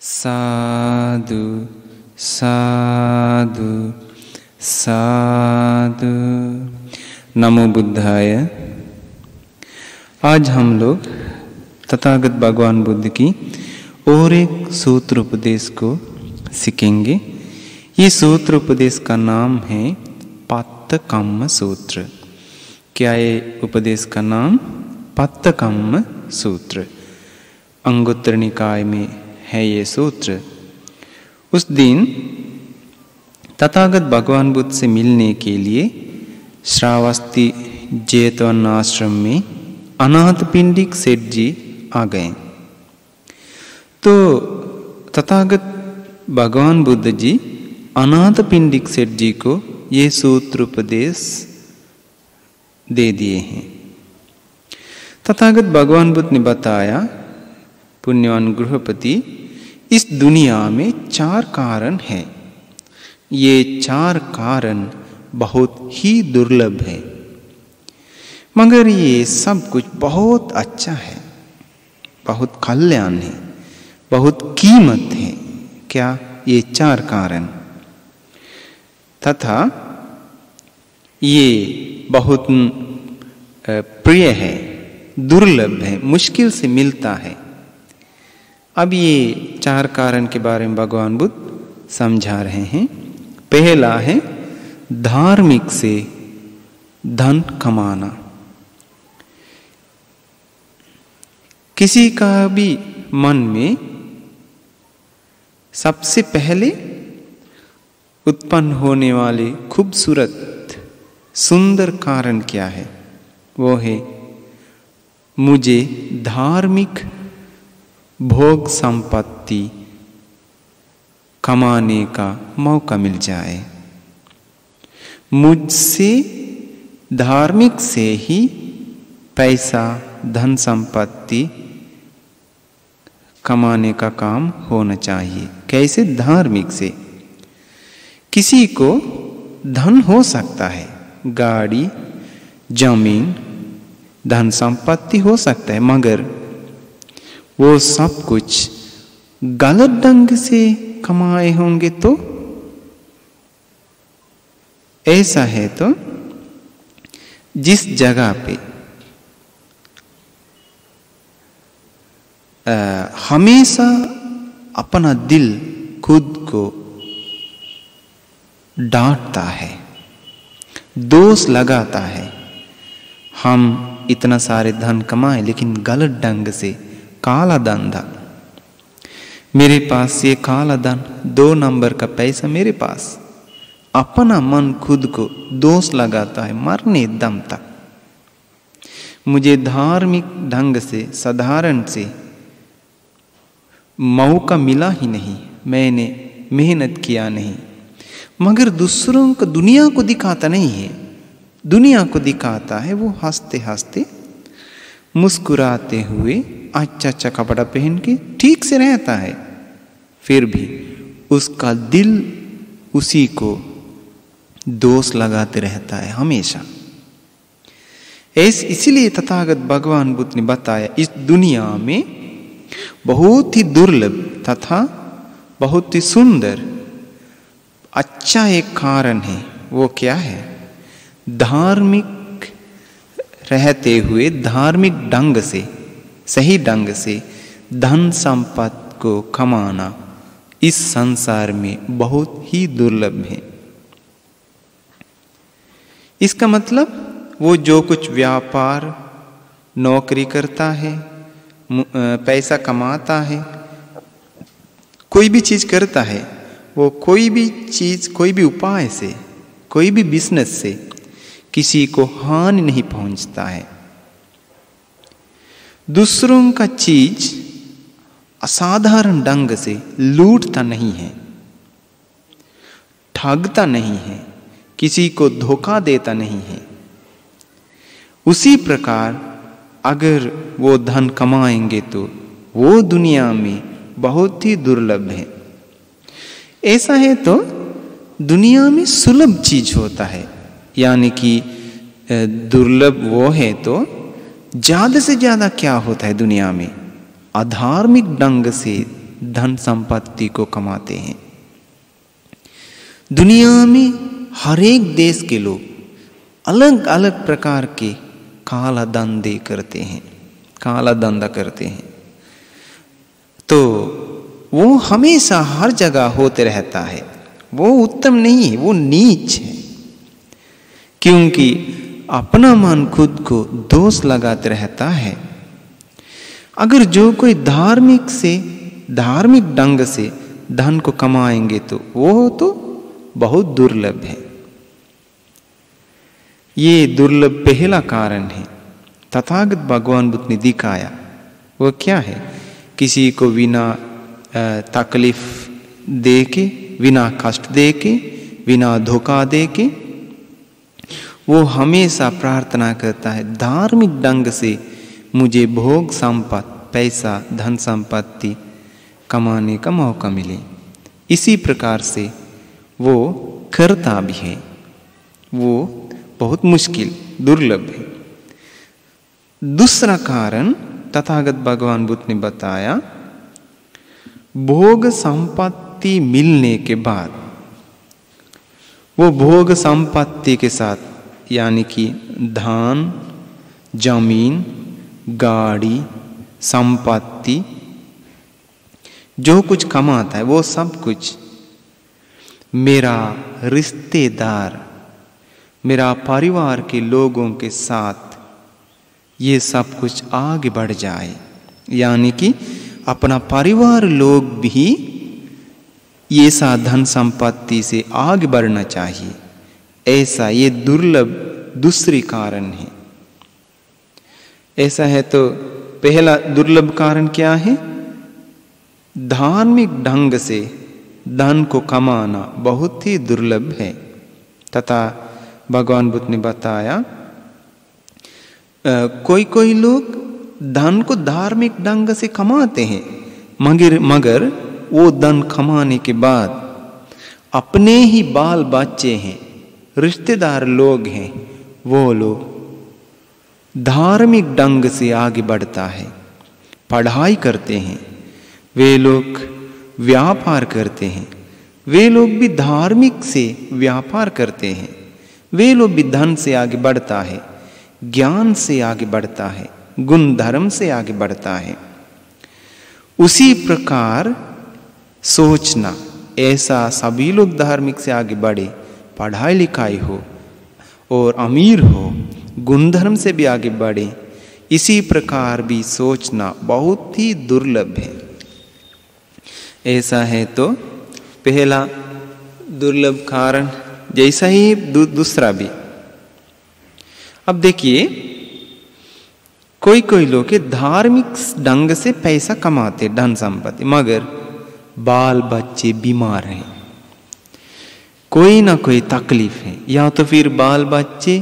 साधु साधु साधु। नमो बुद्धाय। आज हम लोग तथागत भगवान बुद्ध की और एक सूत्र उपदेश को सीखेंगे। ये सूत्र उपदेश का नाम है पत्त कम्म सूत्र। क्या ये उपदेश का नाम? पत्त कम्म सूत्र। अंगुत्तर निकाय में है ये सूत्र। उस दिन तथागत भगवान बुद्ध से मिलने के लिए श्रावस्ती जेतवन आश्रम में अनाथ पिंडिक सेठ जी आ गए। तो तथागत भगवान बुद्ध जी अनाथ पिंडिक सेठ जी को ये सूत्र उपदेश दे दिए हैं। तथागत भगवान बुद्ध ने बताया पुण्यवान गृहपति, इस दुनिया में चार कारण हैं। ये चार कारण बहुत ही दुर्लभ है। मगर ये सब कुछ बहुत अच्छा है, बहुत कल्याण है, बहुत कीमत है। क्या ये चार कारण? तथा ये बहुत प्रिय है, दुर्लभ है, मुश्किल से मिलता है। अब ये चार कारण के बारे में भगवान बुद्ध समझा रहे हैं। पहला है, धार्मिक से धन कमाना। किसी का भी मन में सबसे पहले उत्पन्न होने वाले खूबसूरत, सुंदर कारण क्या है? वो है, मुझे धार्मिक भोग संपत्ति कमाने का मौका मिल जाए। मुझसे, धार्मिक से ही पैसा, धन संपत्ति कमाने का काम होना चाहिए। कैसे? धार्मिक से। किसी को धन हो सकता है, गाड़ी, ज़मीन, धन संपत्ति हो सकता है, मगर वो सब कुछ गलत ढंग से कमाए होंगे तो? ऐसा है तो जिस जगह पे आ, हमेशा अपना दिल खुद को डांटता है दोष लगाता है हम इतना सारे धन कमाए लेकिन गलत ढंग से काला धन था। मेरे पास ये काला धन दो नंबर का पैसा मेरे पास। अपना मन खुद को दोष लगाता है, मरने दम तक। मुझे धार्मिक ढंग से, साधारण से मौका मिला ही नहीं। मैंने मेहनत किया नहीं। मगर दूसरों को, दुनिया को दिखाता नहीं है। दुनिया को दिखाता है वो हँसते हँसते मुस्कुराते हुए अच्छा अच्छा कपड़ा पहन के ठीक से रहता है। फिर भी उसका दिल उसी को दोष लगाते रहता है हमेशा। इसीलिए तथागत भगवान बुद्ध ने बताया, इस दुनिया में बहुत ही दुर्लभ तथा बहुत ही सुंदर अच्छा एक कारण है, वो क्या है? धार्मिक रहते हुए धार्मिक ढंग से, सही ढंग से धन संपत्ति को कमाना इस संसार में बहुत ही दुर्लभ है। इसका मतलब वो जो कुछ व्यापार, नौकरी करता है पैसा कमाता है, कोई भी चीज़ करता है, वो कोई भी चीज़, कोई भी उपाय से, कोई भी बिज़नेस से किसी को हानि नहीं पहुँचता है। दूसरों का चीज़ असाधारण ढंग से लूटता नहीं है, ठगता नहीं है, किसी को धोखा देता नहीं है। उसी प्रकार अगर वो धन कमाएँगे तो वो दुनिया में बहुत ही दुर्लभ है। ऐसा है तो दुनिया में सुलभ चीज़ होता है। यानी कि दुर्लभ वो है तो ज़्यादा से ज़्यादा क्या होता है दुनिया में? अधार्मिक ढंग से धन संपत्ति को कमाते हैं। दुनिया में हर एक देश के लोग अलग अलग प्रकार के काला धंधे करते हैं काला धंधा करते हैं। तो वो हमेशा हर जगह होते रहता है। वो उत्तम नहीं है, वो नीच है। क्योंकि अपना मन खुद को दोष लगाते रहता है। अगर जो कोई धार्मिक से, धार्मिक ढंग से धन को कमाएँगे तो वो तो बहुत दुर्लभ है। ये दुर्लभ पहला कारण है। तथागत भगवान बुद्ध ने दिखाया वो क्या है? किसी को बिना तकलीफ़ दे के बिना कष्ट दे के बिना धोखा दे के वो हमेशा प्रार्थना करता है, धार्मिक ढंग से मुझे भोग संपत्ति, पैसा, धन संपत्ति कमाने का मौका मिले। इसी प्रकार से वो करता भी है। वो बहुत मुश्किल, दुर्लभ है। दूसरा कारण तथागत भगवान बुद्ध ने बताया, भोग संपत्ति मिलने के बाद वो भोग संपत्ति के साथ यानी कि धान, ज़मीन, गाड़ी, संपत्ति, जो कुछ कमाता है, वो सब कुछ मेरा रिश्तेदार, मेरा परिवार के लोगों के साथ ये सब कुछ आगे बढ़ जाए। यानी कि अपना परिवार लोग भी ये सा धन संपत्ति से आगे बढ़ना चाहिए। ऐसा, ये दुर्लभ दूसरी कारण है। ऐसा है तो पहला दुर्लभ कारण क्या है? धार्मिक ढंग से धन को कमाना बहुत ही दुर्लभ है। तथा भगवान बुद्ध ने बताया कोई कोई लोग धन को धार्मिक ढंग से कमाते हैं, मगर मगर वो धन कमाने के बाद अपने ही बाल बच्चे हैं। रिश्तेदार लोग हैं, वो लोग धार्मिक ढंग से आगे बढ़ता है, पढ़ाई करते हैं, वे लोग व्यापार करते हैं, वे लोग भी धार्मिक से व्यापार करते हैं, वे लोग भी धन से आगे बढ़ता है, ज्ञान से आगे बढ़ता है, गुण धर्म से आगे बढ़ता है। उसी प्रकार सोचना, ऐसा सभी लोग धार्मिक से आगे बढ़े पढ़ाई लिखाई हो और अमीर हो गुणधर्म से भी आगे बढ़े इसी प्रकार भी सोचना बहुत ही दुर्लभ है। ऐसा है तो पहला दुर्लभ कारण जैसा ही दू, दूसरा भी। अब देखिए कोई कोई लोग धार्मिक ढंग से पैसा कमाते धन संपत्ति मगर बाल बच्चे बीमार हैं। कोई ना कोई तकलीफ़ है। या तो फिर बाल बच्चे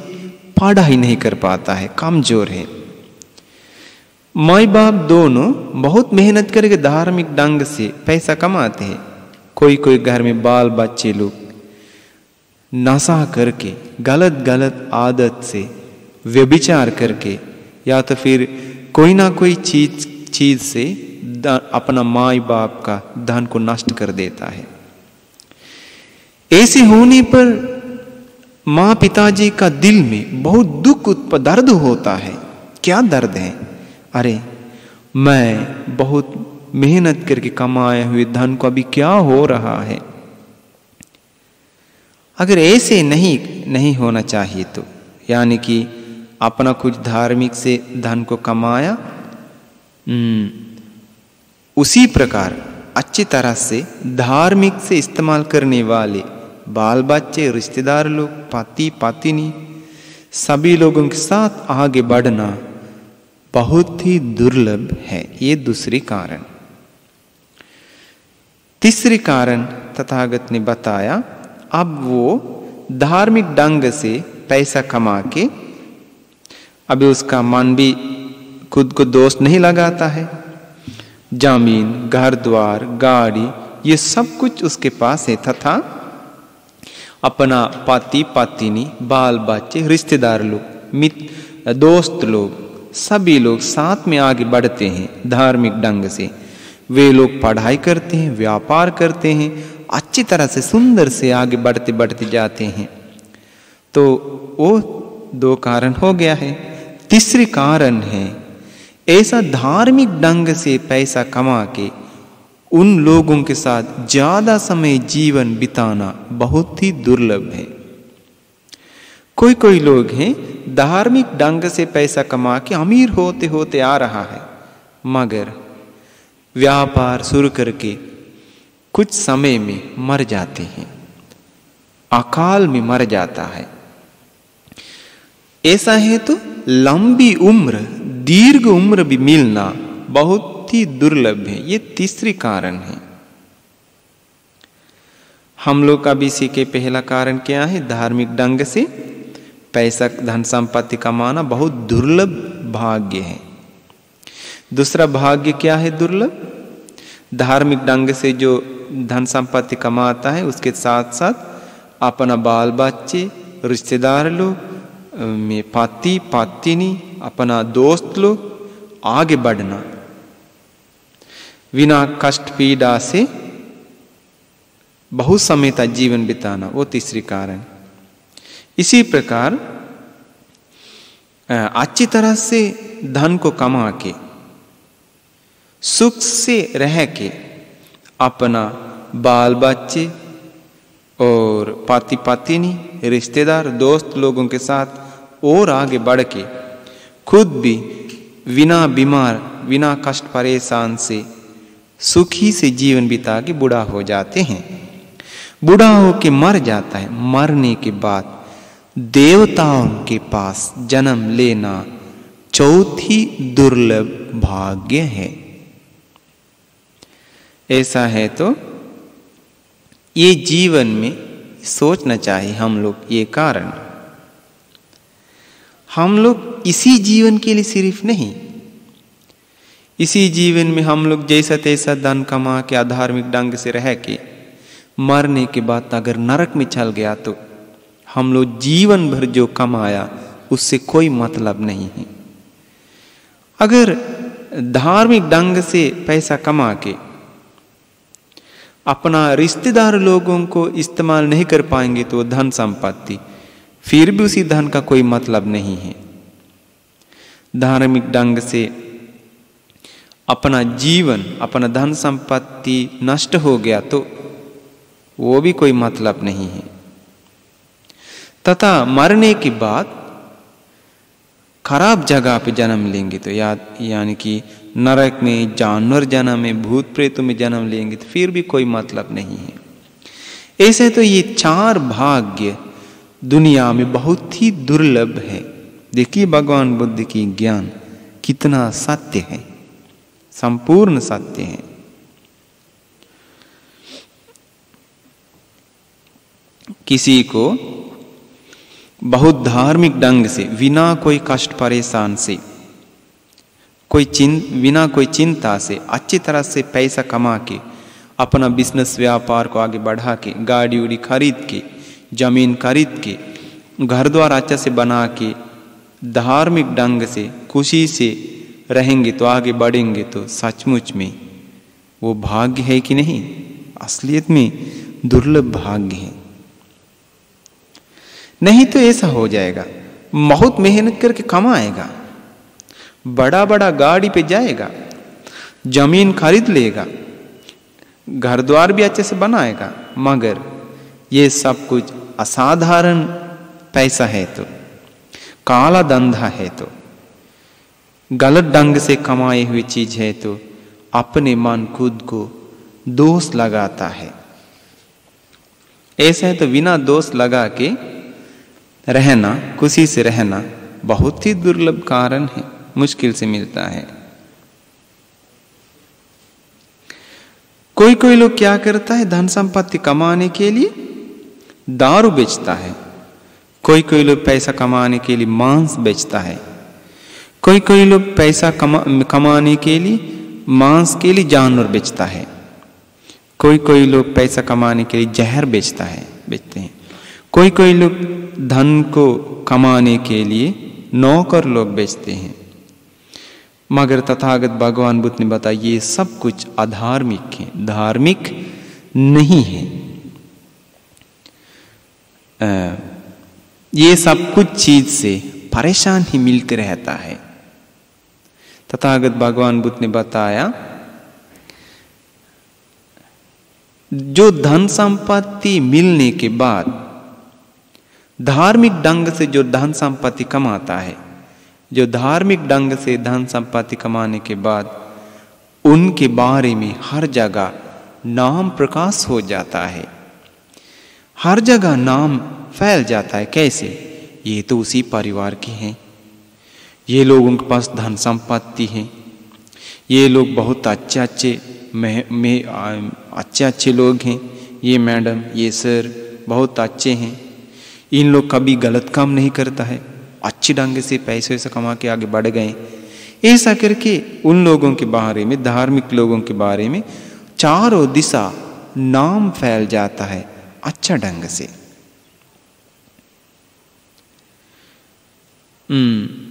पढ़ा ही नहीं कर पाता है, कमज़ोर है। माई बाप दोनों बहुत मेहनत करके धार्मिक ढंग से पैसा कमाते हैं। कोई कोई घर में बाल बच्चे लोग नशा करके गलत गलत आदत से व्यभिचार करके, या तो फिर कोई ना कोई चीज़ चीज़ से अपना माई बाप का धन को नष्ट कर देता है। ऐसे होने पर माँ पिताजी का दिल में बहुत दुख उत्प दर्द होता है। क्या दर्द है? अरे मैं बहुत मेहनत करके कमाए हुए धन को अभी क्या हो रहा है? अगर ऐसे नहीं नहीं होना चाहिए तो यानी कि अपना कुछ धार्मिक से धन को कमाया हम्म, उसी प्रकार अच्छी तरह से धार्मिक से इस्तेमाल करने वाले बाल बच्चे रिश्तेदार लोग पाती पातिनी सभी लोगों के साथ आगे बढ़ना बहुत ही दुर्लभ है। ये दूसरी कारण। तीसरी कारण तथागत ने बताया, अब वो धार्मिक ढंग से पैसा कमा के, अभी उसका मन भी खुद को दोष नहीं लगाता है। ज़मीन घर द्वार गाड़ी, ये सब कुछ उसके पास है तथा अपना पाती पातिनी, बाल बच्चे, रिश्तेदार लोग मित्र दोस्त लोग, सभी लोग साथ में आगे बढ़ते हैं धार्मिक ढंग से। वे लोग पढ़ाई करते हैं, व्यापार करते हैं, अच्छी तरह से, सुंदर से आगे बढ़ते बढ़ते जाते हैं। तो वो दो कारण हो गया है। तीसरी कारण है, ऐसा धार्मिक ढंग से पैसा कमा के उन लोगों के साथ ज़्यादा समय जीवन बिताना बहुत ही दुर्लभ है। कोई कोई लोग हैं, धार्मिक ढंग से पैसा कमा के अमीर होते होते आ रहा है, मगर व्यापार शुरू करके कुछ समय में मर जाते हैं, अकाल में मर जाता है। ऐसा है तो लंबी उम्र, दीर्घ उम्र भी मिलना बहुत ही दुर्लभ है। ये तीसरी कारण है। हम लोग का भी सीखे पहला कारण क्या है? धार्मिक ढंग से पैसा, धन संपत्ति कमाना बहुत दुर्लभ भाग्य है। दूसरा भाग्य क्या है दुर्लभ? धार्मिक ढंग से जो धन संपत्ति कमाता है, उसके साथ साथ अपना बाल बच्चे, रिश्तेदार लोग पाती, पातिनी, अपना दोस्त लोग आगे बढ़ना। बिना कष्ट पीड़ा से बहुत समय तक जीवन बिताना, वो तीसरी कारण। इसी प्रकार अच्छी तरह से धन को कमा के सुख से रह के अपना बाल बच्चे और पाती पातिनी रिश्तेदार, दोस्त लोगों के साथ और आगे बढ़ के खुद भी बिना बीमार, बिना कष्ट परेशान से सुखी से जीवन बिता के बूढ़ा हो जाते हैं। बूढ़ा हो के मर जाता है। मरने के बाद देवताओं के पास जन्म लेना चौथी दुर्लभ भाग्य है। ऐसा है तो ये जीवन में सोचना चाहिए हम लोग ये कारण। हम लोग इसी जीवन के लिए सिर्फ़ नहीं इसी जीवन में हम लोग जैसा तैसा धन कमा के अधार्मिक ढंग से रह के मरने के बाद अगर नरक में चल गया तो हम लोग जीवन भर जो कमाया, उससे कोई मतलब नहीं है। अगर धार्मिक ढंग से पैसा कमा के अपना रिश्तेदार लोगों को इस्तेमाल नहीं कर पाएँगे तो धन संपत्ति, फिर भी उसी धन का कोई मतलब नहीं है। धार्मिक ढंग से अपना जीवन, अपना धन संपत्ति नष्ट हो गया तो वो भी कोई मतलब नहीं है। तथा मरने के बाद खराब जगह पे जन्म लेंगे तो याद यानी कि नरक में, जानवर जन्म में, भूत प्रेतों में जन्म लेंगे तो फिर भी कोई मतलब नहीं है। ऐसे तो ये चार भाग्य दुनिया में बहुत ही दुर्लभ है। देखिए भगवान बुद्ध की ज्ञान कितना सत्य है। संपूर्ण सत्य है। किसी को बहुत धार्मिक ढंग से, बिना कोई कष्ट परेशान से, कोई चिं, बिना कोई चिंता से, अच्छी तरह से पैसा कमा के, अपना बिज़नेस व्यापार को आगे बढ़ा के, गाड़ी उड़ी खरीद के, ज़मीन खरीद के, घर द्वार अच्छा से बना के, धार्मिक ढंग से, खुशी से रहेंगे तो आगे बढ़ेंगे तो सचमुच में वो भाग्य है कि नहीं? असलियत में दुर्लभ भाग्य है। नहीं तो ऐसा हो जाएगा, बहुत मेहनत करके कमाएगा बड़ा बड़ा गाड़ी पे जाएगा, ज़मीन खरीद लेगा घर द्वार भी अच्छे से बनाएगा, मगर ये सब कुछ असाधारण पैसा है तो काला धंधा है तो। गलत ढंग से कमाई हुई चीज़ है तो अपने मन खुद को दोष लगाता है। ऐसा है तो बिना दोष लगा के रहना, खुशी से रहना बहुत ही दुर्लभ कारण है, मुश्किल से मिलता है। कोई कोई लोग क्या करता है धन संपत्ति कमाने के लिए? दारू बेचता है। कोई कोई लोग पैसा कमाने के लिए मांस बेचता है। कोई कोई लोग पैसा कमा कमाने के लिए मांस के लिए जानवर बेचता है। कोई कोई लोग पैसा कमाने के लिए जहर बेचता है बेचते हैं। कोई कोई लोग धन को कमाने के लिए नौकर लोग बेचते हैं। मगर तथागत भगवान बुद्ध ने बताया ये सब कुछ अधार्मिक है धार्मिक नहीं है। आ, ये सब कुछ चीज़ से परेशान ही मिलते रहता है। तथागत भगवान बुद्ध ने बताया, जो धन संपत्ति मिलने के बाद धार्मिक ढंग से जो धन संपत्ति कमाता है, जो धार्मिक ढंग से धन संपत्ति कमाने के बाद उनके बारे में हर जगह नाम प्रकाश हो जाता है। हर जगह नाम फैल जाता है। कैसे? ये तो उसी परिवार के हैं। ये लोग उनके पास धन संपत्ति है। ये लोग बहुत अच्छे अच्छे में, अच्छे अच्छे लोग हैं। ये मैडम ये सर बहुत अच्छे हैं। इन लोग कभी गलत काम नहीं करता है। अच्छे ढंग से पैसे वैसे कमा के आगे बढ़ गए। ऐसा करके उन लोगों के बारे में धार्मिक लोगों के बारे में चारों दिशा नाम फैल जाता है अच्छा ढंग से। हम्म,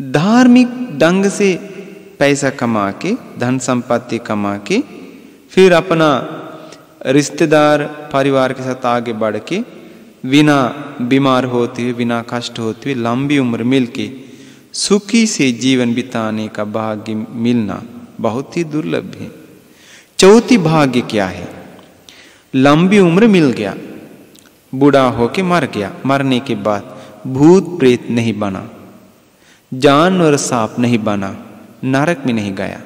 धार्मिक ढंग से पैसा कमा के धन संपत्ति कमा के फिर अपना रिश्तेदार, परिवार के साथ आगे बढ़ के बिना बीमार होते हुए, बिना कष्ट होते हुए, लंबी उम्र मिल के सुखी से जीवन बिताने का भाग्य मिलना बहुत ही दुर्लभ है। चौथी भाग्य क्या है? लंबी उम्र मिल गया, बूढ़ा होके मर गया, मरने के बाद भूत प्रेत नहीं बना। जानवर सांप नहीं बना, नरक में नहीं गया।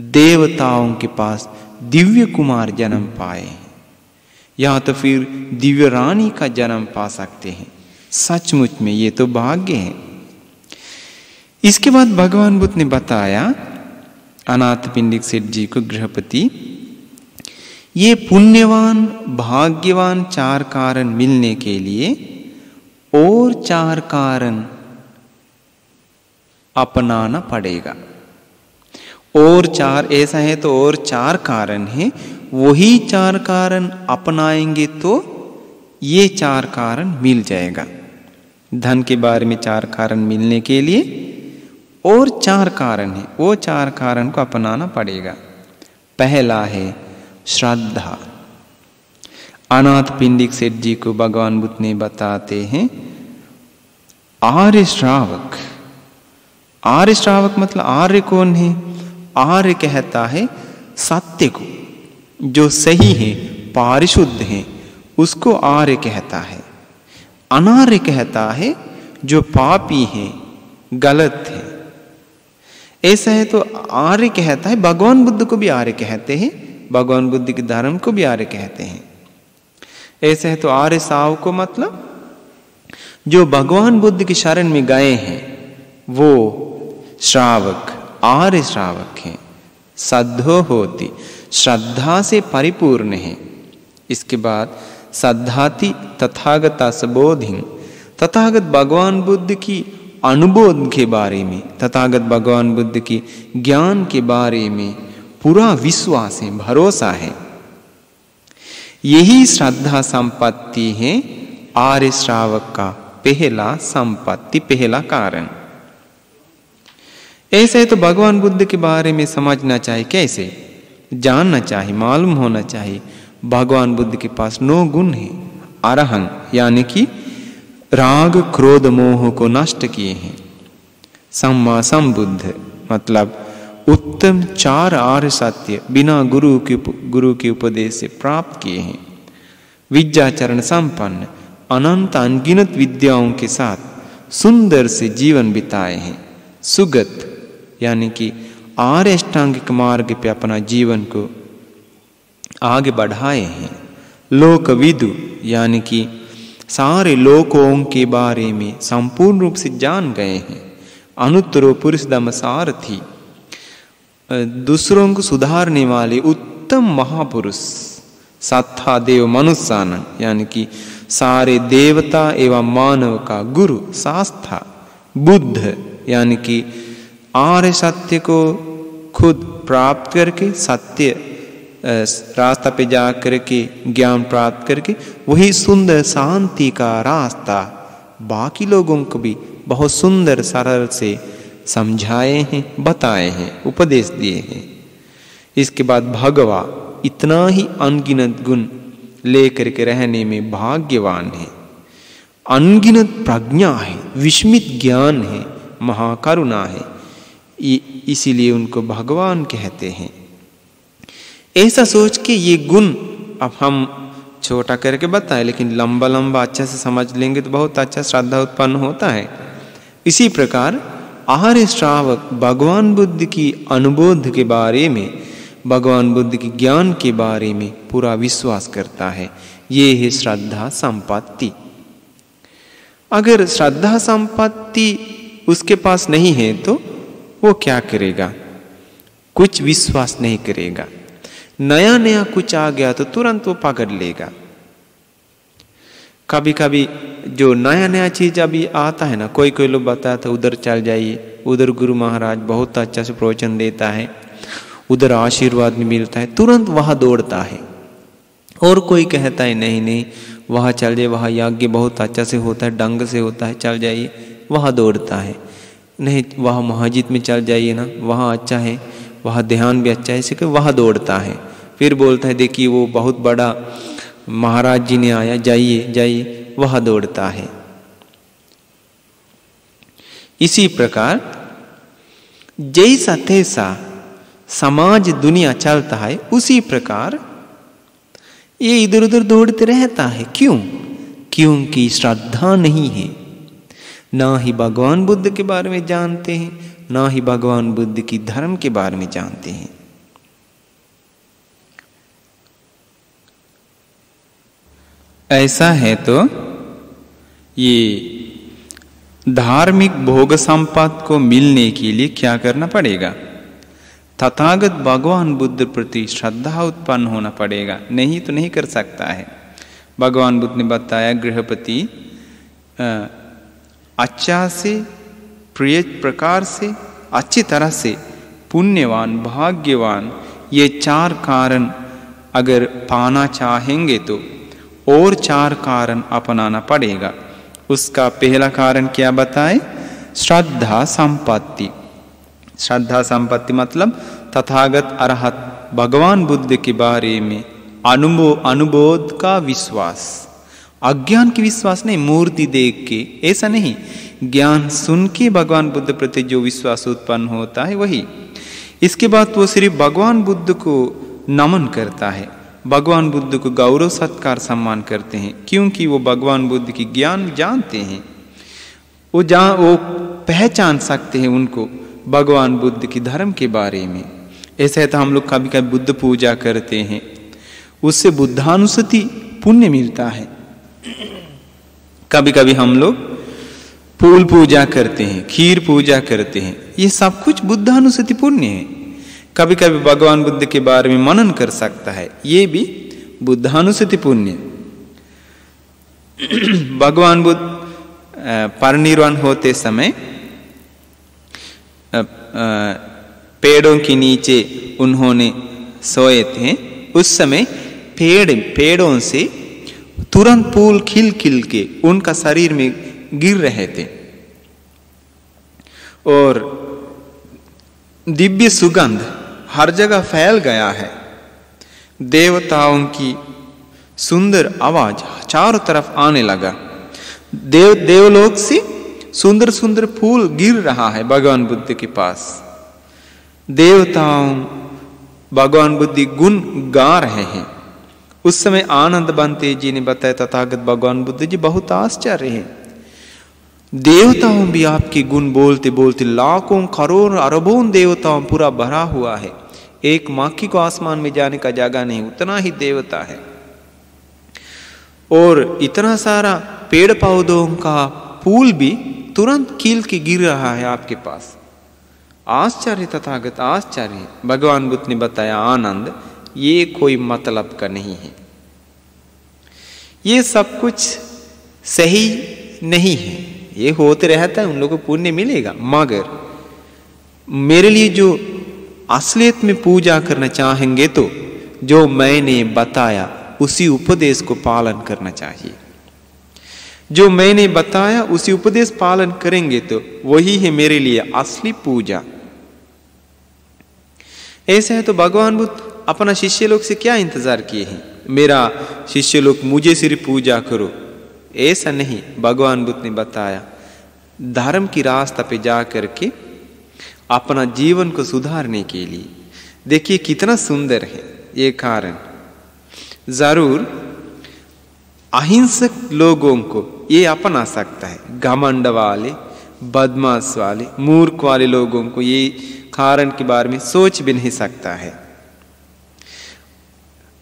देवताओं के पास दिव्य कुमार जन्म पाए। या तो फिर दिव्य रानी का जन्म पा सकते हैं। सचमुच में ये तो भाग्य है। इसके बाद भगवान बुद्ध ने बताया अनाथ पिंडिक सेठ जी को गृहपति, ये पुण्यवान, भाग्यवान चार कारण मिलने के लिए और चार कारण अपनाना पड़ेगा। और चार, ऐसा है तो और चार कारण हैं। वही चार कारण अपनाएँगे तो ये चार कारण मिल जाएगा। धन के बारे में चार कारण मिलने के लिए और चार कारण है। वो चार कारण को अपनाना पड़ेगा। पहला है श्रद्धा। अनाथ पिंडिक सेठ जी को भगवान बुद्ध ने बताते हैं, आर्य श्रावक आर्य श्रावक मतलब आर्य कौन है? आर्य कहता है सत्य को, जो सही है, पारिशुद्ध है, उसको आर्य कहता है। अनार्य कहता है, जो पापी है, गलत है। ऐसा है तो आर्य कहता है, भगवान बुद्ध को भी आर्य कहते हैं, भगवान बुद्ध के धर्म को भी आर्य कहते हैं। ऐसा है तो आर्य साव को मतलब जो भगवान बुद्ध की शरण में गए हैं वो श्रावक, आर्य श्रावक हैं। सद्धो होती। श्रद्धा से परिपूर्ण है। इसके बाद श्रद्धाति तथागता सबोधि। तथागत भगवान बुद्ध की अनुबोध के बारे में, तथागत भगवान बुद्ध की ज्ञान के बारे में पूरा विश्वास है, भरोसा है। यही श्रद्धा संपत्ति है, आर्य श्रावक का पहला संपत्ति, पहला कारण। ऐसे तो भगवान बुद्ध के बारे में समझना चाहिए, कैसे? जानना चाहिए, मालूम होना चाहिए। भगवान बुद्ध के पास नौ गुण है। अरहंग, यानी कि राग, क्रोध, मोह को नष्ट किए हैं। सम्मा संबुद्ध मतलब उत्तम चार आर्य सत्य बिना गुरु के गुरु के उपदेश से प्राप्त किए हैं। विद्याचरण संपन्न, अनंत अनगिनत विद्याओं के साथ सुंदर से जीवन बिताए हैं। सुगत यानी कि आर्य अष्टांगिक मार्ग पे अपना जीवन को आगे बढ़ाए हैं। लोक विदु यानी कि सारे लोकों के बारे में संपूर्ण रूप से जान गए हैं। अनुत्तरो पुरुष दम सारथी दूसरों को सुधारने वाले उत्तम महापुरुष सत्था देव मनुष्यानन यानी कि सारे देवता एवं मानव का गुरु, सास्था, बुद्ध, यानी कि आर्य सत्य को खुद प्राप्त करके, सत्य रास्ता पे जा करके ज्ञान प्राप्त करके, वही सुंदर शांति का रास्ता बाकी लोगों को भी बहुत सुंदर, सरल से समझाए हैं, बताए हैं, उपदेश दिए हैं। इसके बाद भगवा इतना ही अनगिनत गुण लेकर के रहने में भाग्यवान है। अनगिनत प्रज्ञा है, विस्मित ज्ञान है, महाकरुणा है। इसीलिए उनको भगवान कहते हैं। ऐसा सोच के ये गुण अब हम छोटा करके बताए, लेकिन लंबा लंबा अच्छा से समझ लेंगे तो बहुत अच्छा श्रद्धा उत्पन्न होता है। इसी प्रकार आर्य श्रावक भगवान बुद्ध की अनुबोध के बारे में, भगवान बुद्ध के ज्ञान के बारे में पूरा विश्वास करता है। ये है श्रद्धा संपत्ति। अगर श्रद्धा संपत्ति उसके पास नहीं है तो वो क्या करेगा? कुछ विश्वास नहीं करेगा। नया नया कुछ आ गया तो तुरंत वो पकड़ लेगा। कभी कभी जो नया नया चीज़ अभी आता है ना कोई कोई लोग बताया था, उधर चल जाइए, उधर गुरु महाराज बहुत अच्छा से प्रवचन देता है, उधर आशीर्वाद मिलता है। तुरंत वहाँ दौड़ता है। और कोई कहता है, नहीं नहीं, वहाँ चल जाए वहाँ यज्ञ बहुत अच्छा से होता है डंग से होता है, चल जाइए। वहाँ दौड़ता है। नहीं, वहाँ मस्जिद में चल जाइए ना, वहाँ अच्छा है, वहाँ ध्यान भी अच्छा है, इसे वहाँ दौड़ता है। फिर बोलता है, देखिए, वो बहुत बड़ा महाराज जी ने आया, जाइए जाइए, वह दौड़ता है। इसी प्रकार, जैसा तैसा समाज, दुनिया चलता है, उसी प्रकार ये इधर उधर दौड़ते रहता है। क्यों? क्योंकि श्रद्धा नहीं है। ना ही भगवान बुद्ध के बारे में जानते हैं, ना ही भगवान बुद्ध की धर्म के बारे में जानते हैं। ऐसा है तो ये धार्मिक भोग संपद को मिलने के लिए क्या करना पड़ेगा? तथागत भगवान बुद्ध प्रति श्रद्धा उत्पन्न होना पड़ेगा। नहीं तो नहीं कर सकता है। भगवान बुद्ध ने बताया, गृहपति अच्छा से, प्रिय प्रकार से, अच्छी तरह से, पुण्यवान, भाग्यवान, ये चार कारण अगर पाना चाहेंगे तो और चार कारण अपनाना पड़ेगा। उसका पहला कारण क्या बताए? श्रद्धा संपत्ति। श्रद्धा संपत्ति मतलब तथागत अरहत, भगवान बुद्ध के बारे में अनुभव अनुबोध का विश्वास। अज्ञान की विश्वास नहीं, मूर्ति देख के। ऐसा नहीं। ज्ञान सुन के भगवान बुद्ध प्रति जो विश्वास उत्पन्न होता है, वही। इसके बाद वो सिर्फ़ भगवान बुद्ध को नमन करता है। भगवान बुद्ध को गौरव, सत्कार, सम्मान करते हैं, क्योंकि वो भगवान बुद्ध की ज्ञान जानते हैं। वो जा, वो पहचान सकते हैं उनको भगवान बुद्ध की धर्म के बारे में। ऐसा है तो हम लोग कभी कभी बुद्ध पूजा करते हैं। उससे बुद्धानुसति पुण्य मिलता है। कभी कभी हम लोग फूल पूजा करते हैं, खीर पूजा करते हैं। ये सब कुछ बुद्धानुसति पुण्य है। कभी कभी भगवान बुद्ध के बारे में मनन कर सकता है। ये भी बुद्धानुसति पुण्य। भगवान बुद्ध परिनिर्वाण होते समय पेड़ों के नीचे उन्होंने सोए थे। उस समय पेड़, पेड़ों से तुरंत फूल खिल खिल के उनका शरीर में गिर रहे थे। और दिव्य सुगंध हर जगह फैल गया है। देवताओं की सुंदर आवाज़ चारों तरफ़ आने लगा। देव, देवलोक से सुंदर सुंदर फूल गिर रहा है भगवान बुद्ध के पास। देवताओं, भगवान बुद्धि गुण गा रहे हैं। उस समय आनंद बनते जी ने बताया तथागत भगवान बुद्ध जी, बहुत आश्चर्य है। देवताओं भी आपके गुण बोलते बोलते लाखों, करोड़, अरबों देवताओं पूरा भरा हुआ है। एक माखी को आसमान में जाने का जगह नहीं, उतना ही देवता है। और इतना सारा पेड़ पौधों का फूल भी तुरंत कील के गिर रहा है आपके पास। आश्चर्य तथागत, आश्चर्य। भगवान बुद्ध ने बताया, आनंद। ये कोई मतलब का नहीं है। ये सब कुछ सही नहीं है। ये होते रहता है, उन लोगों को पुण्य मिलेगा, मगर मेरे लिए जो असलियत में पूजा करना चाहेंगे तो जो मैंने बताया, उसी उपदेश को पालन करना चाहिए। जो मैंने बताया, उसी उपदेश पालन करेंगे तो वही है मेरे लिए असली पूजा। ऐसे है तो भगवान बुद्ध अपना शिष्य लोग से क्या इंतज़ार किए हैं? मेरा शिष्य लोग मुझे सिर्फ़ पूजा करो। ऐसा नहीं, भगवान बुद्ध ने बताया। धर्म की रास्ता पे जा करके अपना जीवन को सुधारने के लिए। देखिए कितना सुंदर है ये कारण। ज़रूर, अहिंसक लोगों को ये अपना सकता है। घमंड वाले, बदमाश वाले, मूर्ख वाले लोगों को ये कारण के बारे में सोच भी नहीं सकता है।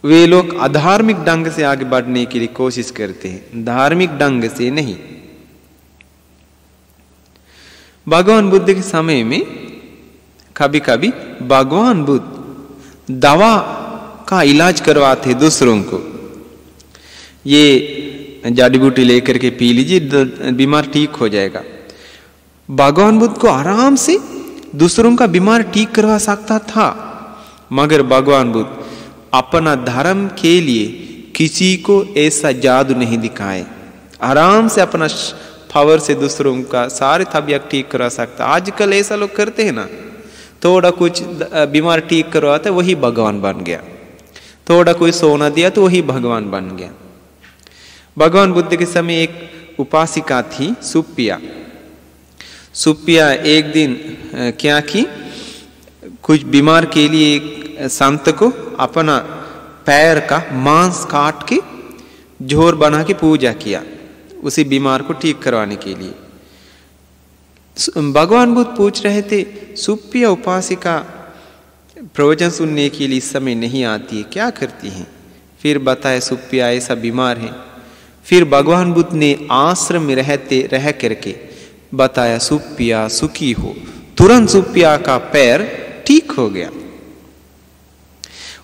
वे लोग अधार्मिक ढंग से आगे बढ़ने के लिए कोशिश करते हैं। धार्मिक ढंग से नहीं। भगवान बुद्ध के समय में कभी कभी भगवान बुद्ध दवा का इलाज करवाते दूसरों को। ये जड़ी बूटी लेकर के पी लीजिए बीमार ठीक हो जाएगा। भगवान बुद्ध को आराम से दूसरों का बीमार ठीक करवा सकता था, मगर भगवान बुद्ध अपना धर्म के लिए किसी को ऐसा जादू नहीं दिखाए। आराम से अपना पावर से दूसरों का सारे तबियत ठीक करा सकता। आजकल ऐसा लोग करते हैं ना, थोड़ा कुछ बीमार ठीक करवाता, वही भगवान बन गया। थोड़ा कोई सोना दिया तो वही भगवान बन गया। भगवान बुद्ध के समय एक उपासिका थी, सुप्पिया। सुप्पिया एक दिन क्या की? कुछ बीमार के लिए संत को अपना पैर का मांस काट के झोर बना के पूजा किया, उसी बीमार को ठीक करवाने के लिए। भगवान बुद्ध पूछ रहे थे सुप्पिया उपासिका, प्रवचन सुनने के लिए इस समय नहीं आती है, क्या करती हैं? फिर बताए सुप्पिया ऐसा बीमार है। फिर भगवान बुद्ध ने आश्रम में रहते, रह करके बताया सुप्पिया सुखी हो। तुरंत सुप्पिया का पैर ठीक हो गया।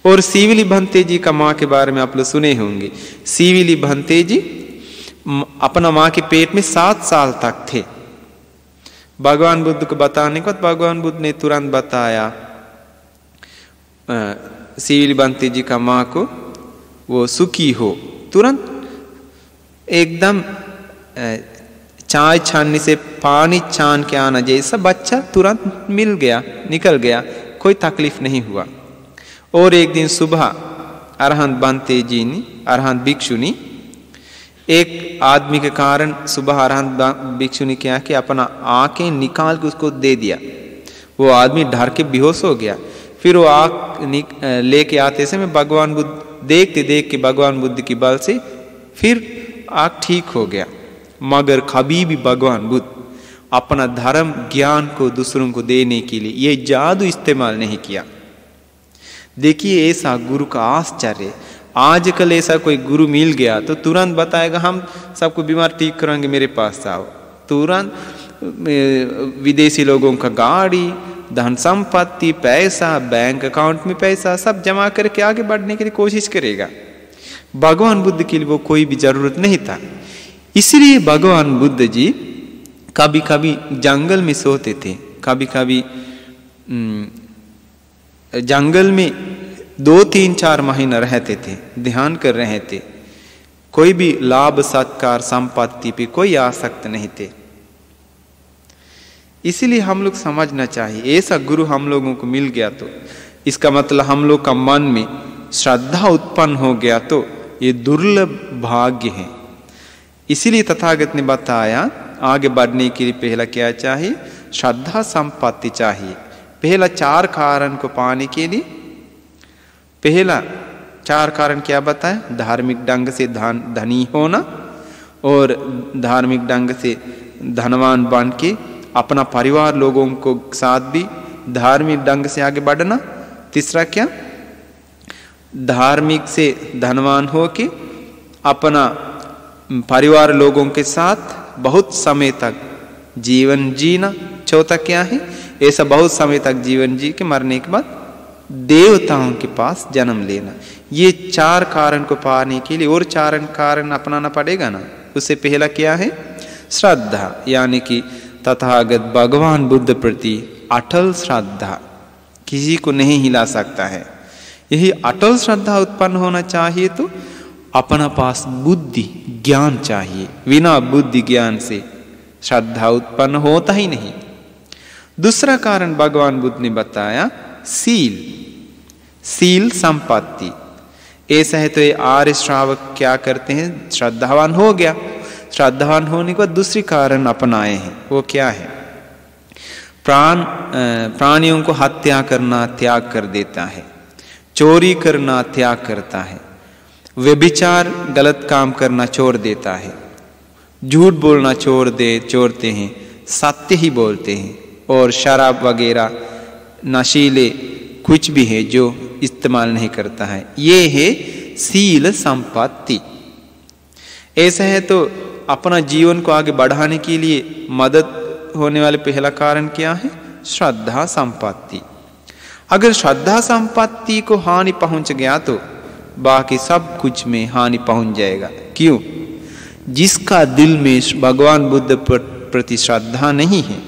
और सीविली भंते जी का माँ के बारे में आप लोग सुने होंगे। सीविली भंते जी अपना माँ के पेट में सात साल तक थे। भगवान बुद्ध को बताने को भगवान बुद्ध ने तुरंत बताया सीविली भंते जी का माँ को, वो सुखी हो। तुरंत एकदम चाय छानने से, पानी छान के आना जैसा बच्चा तुरंत मिल गया, निकल गया, कोई तकलीफ़ नहीं हुआ। और एक दिन सुबह अरहंत बनते जी ने अरहंत भिक्षु ने एक आदमी के कारण सुबह अरहंत भिक्षु ने क्या कि अपना आँखें निकाल के उसको दे दिया। वो आदमी डर के बेहोश हो गया। फिर वो आँख लेके आते समय भगवान बुद्ध, देखते देख के भगवान बुद्ध की बल से फिर आग ठीक हो गया। मगर कभी भी भगवान बुद्ध अपना धर्म, ज्ञान को दूसरों को देने के लिए ये जादू इस्तेमाल नहीं किया। देखिए ऐसा गुरु का आश्चर्य। आजकल ऐसा कोई गुरु मिल गया तो तुरंत बताएगा, हम सबको बीमार ठीक कराएँगे, मेरे पास आओ। तुरंत विदेशी लोगों का गाड़ी, धन संपत्ति, पैसा, बैंक अकाउंट में पैसा सब जमा करके आगे बढ़ने के लिए कोशिश करेगा। भगवान बुद्ध के लिए वो कोई भी ज़रूरत नहीं था। इसलिए भगवान बुद्ध जी कभी कभी जंगल में सोते थे। कभी कभी जंगल में दो तीन चार महीना रहते थे, ध्यान कर रहे थे। कोई भी लाभ, सत्कार, संपत्ति पे कोई आसक्त नहीं थे। इसीलिए हम लोग समझना चाहिए, ऐसा गुरु हम लोगों को मिल गया तो। इसका मतलब हम लोग का मन में श्रद्धा उत्पन्न हो गया तो ये दुर्लभ भाग्य है। इसीलिए तथागत ने बताया, आगे बढ़ने के लिए पहला क्या चाहिए? श्रद्धा, संपत्ति चाहिए। पहला चार कारण को पाने के लिए, पहला चार कारण क्या बताया धार्मिक ढंग से धन, धनी होना और धार्मिक ढंग से धनवान बन के अपना परिवार लोगों को साथ भी धार्मिक ढंग से आगे बढ़ना। तीसरा क्या? धार्मिक से धनवान हो के अपना परिवार लोगों के साथ बहुत समय तक जीवन जीना। चौथा क्या है? ऐसा बहुत समय तक जीवन जी के मरने के बाद देवताओं के पास जन्म लेना। ये चार कारण को पाने के लिए और चार कारण अपनाना पड़ेगा ना? उससे पहला क्या है? श्रद्धा, यानी कि तथागत भगवान बुद्ध प्रति अटल श्रद्धा किसी को नहीं हिला सकता है। यही अटल श्रद्धा उत्पन्न होना चाहिए तो अपना पास बुद्धि, ज्ञान चाहिए। बिना बुद्धि ज्ञान से श्रद्धा उत्पन्न होता ही नहीं। दूसरा कारण भगवान बुद्ध ने बताया, सील। सील संपत्ति। ऐसा है तो ये आर्य श्रावक क्या करते हैं? श्रद्धावान हो गया। श्रद्धावान होने के बाद दूसरी कारण अपनाए हैं। वो क्या है? प्राण प्राणियों को हत्या करना, त्याग कर देता है। चोरी करना, त्याग करता है। व्यभिचार, गलत काम करना छोड़ देता है। झूठ बोलना छोड़ दे, छोड़ते हैं। सत्य ही बोलते हैं। और शराब वगैरह, नशीले कुछ भी है जो इस्तेमाल नहीं करता है। ये है सील संपत्ति। ऐसा है तो अपना जीवन को आगे बढ़ाने के लिए मदद होने वाले पहला कारण क्या है? श्रद्धा संपत्ति। अगर श्रद्धा संपत्ति को हानि पहुँच गया तो बाकी सब कुछ में हानि पहुँच जाएगा। क्यों? जिसका दिल में भगवान बुद्ध प्रति श्रद्धा नहीं है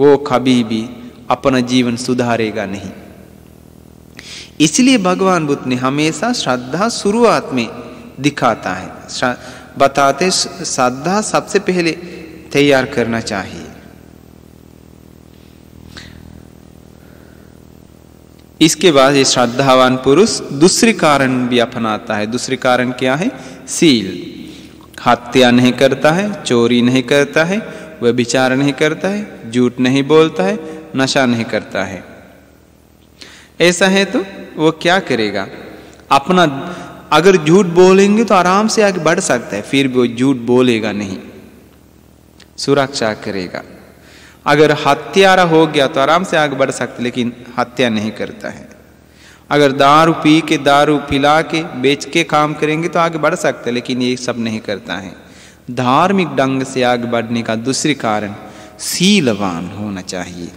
वो कभी भी अपना जीवन सुधारेगा नहीं। इसलिए भगवान बुद्ध ने हमेशा श्रद्धा शुरुआत में दिखाता है। बताते श्रद्धा सबसे पहले तैयार करना चाहिए। इसके बाद ये श्रद्धावान पुरुष दूसरे कारण भी अपनाता है। दूसरे कारण क्या है? सील। हत्या नहीं करता है, चोरी नहीं करता है वह विचार नहीं करता है, झूठ नहीं बोलता है, नशा नहीं करता है। ऐसा है तो वो क्या करेगा? अपना अगर झूठ बोलेंगे तो आराम से आगे बढ़ सकता है, फिर भी वो झूठ बोलेगा नहीं। सुरक्षा करेगा। अगर हत्यारा हो गया तो आराम से आगे बढ़ सकते लेकिन हत्या नहीं करता है। अगर दारू पी के, दारू पिला के, बेच के काम करेंगे तो आगे बढ़ सकते लेकिन ये सब नहीं करता है। धार्मिक ढंग से आगे बढ़ने का दूसरी कारण सीलवान होना चाहिए।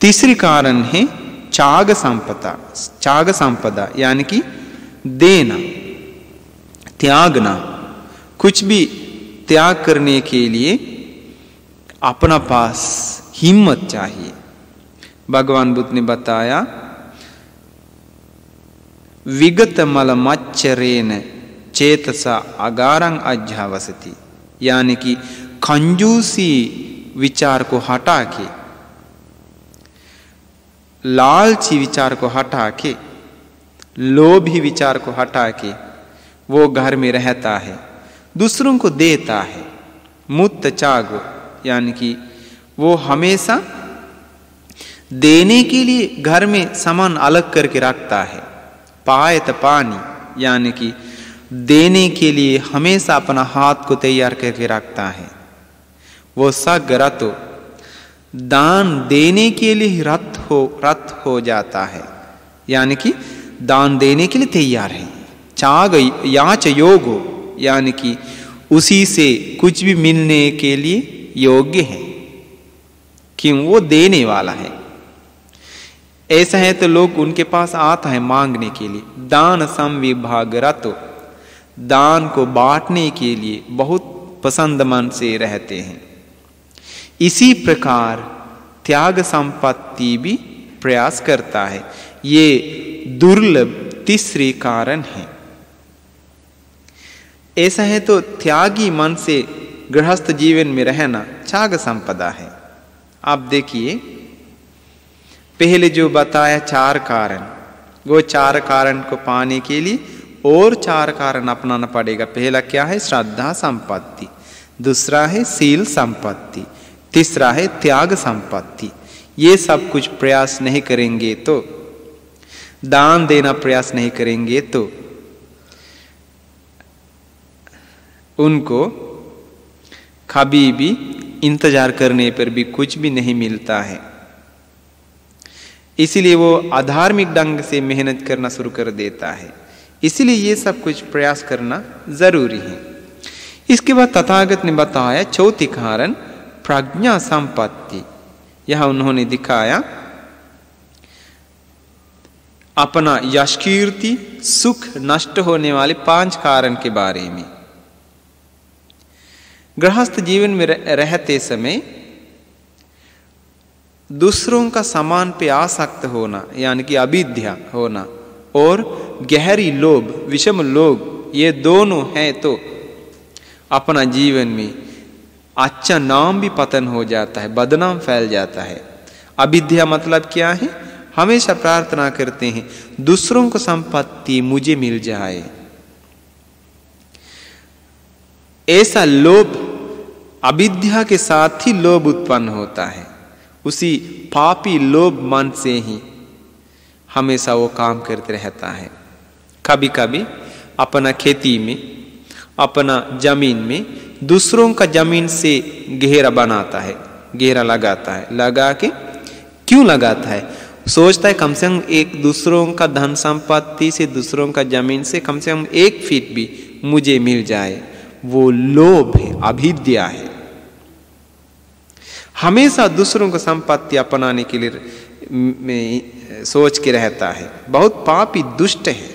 तीसरी कारण है चाग संपदा चाग संपदा यानी कि देना, त्यागना। कुछ भी त्याग करने के लिए अपना पास हिम्मत चाहिए। भगवान बुद्ध ने बताया, विगत मल मच्छरेन चेतसा अगारंग अध्यावसती, यानी कि खंजूसी विचार को हटा के लालची विचार को हटा के लोभी विचार को हटा के वो घर में रहता है, दूसरों को देता है, मुक्त चागो, यानी कि वो हमेशा देने के लिए घर में सामान अलग करके रखता है पायत पानी, यानी कि देने के लिए हमेशा अपना हाथ को तैयार करके रखता है। वो सगरतो दान देने के लिए रथ हो रथ हो जाता है। यानी कि दान देने के लिए तैयार है। चाग याच योग, यानी कि उसी से कुछ भी मिलने के लिए योग्य है। क्यों? वो देने वाला है। ऐसा है तो लोग उनके पास आता है मांगने के लिए। दान संविभाग रतो दान को बांटने के लिए बहुत पसंद मन से रहते हैं। इसी प्रकार त्याग संपत्ति भी प्रयास करता है। ये दुर्लभ तीसरे कारण है। ऐसा है तो त्यागी मन से गृहस्थ जीवन में रहना त्याग संपदा है। आप देखिए, पहले जो बताया चार कारण, वो चार कारण को पाने के लिए और चार कारण अपनाना पड़ेगा। पहला क्या है? श्रद्धा संपत्ति। दूसरा है सील संपत्ति। तीसरा है त्याग संपत्ति। ये सब कुछ प्रयास नहीं करेंगे तो दान देना प्रयास नहीं करेंगे तो उनको कभी भी इंतज़ार करने पर भी कुछ भी नहीं मिलता है। इसीलिए वो अधार्मिक ढंग से मेहनत करना शुरू कर देता है। इसीलिए ये सब कुछ प्रयास करना ज़रूरी है। इसके बाद तथागत ने बताया, चौथी कारण, प्रज्ञा संपत्ति। यह उन्होंने दिखाया, अपना यश कीर्ति सुख नष्ट होने वाले पाँच कारण के बारे में। गृहस्थ जीवन में रहते समय दूसरों का समान पे आसक्त होना, यानी कि अविद्या होना और गहरी लोभ, विषम लोभ, ये दोनों हैं तो अपना जीवन में अच्छा नाम भी पतन हो जाता है, बदनाम फैल जाता है। अविद्या मतलब क्या है? हमेशा प्रार्थना करते हैं, दूसरों को संपत्ति मुझे मिल जाए। ऐसा लोभ अविद्या के साथ ही लोभ उत्पन्न होता है, उसी पापी लोभ मन से ही। हमेशा वो काम करते रहता है। कभी कभी अपना खेती में, अपना ज़मीन में दूसरों का ज़मीन से घेरा बनाता है, घेरा लगाता है। लगा के क्यों लगाता है? सोचता है कम से कम एक दूसरों का धन संपत्ति से दूसरों का ज़मीन से कम से कम एक फीट भी मुझे मिल जाए, वो लोभ है, अभिद्या है। हमेशा दूसरों को संपत्ति अपनाने के लिए सोच के रहता है। बहुत पापी दुष्ट है।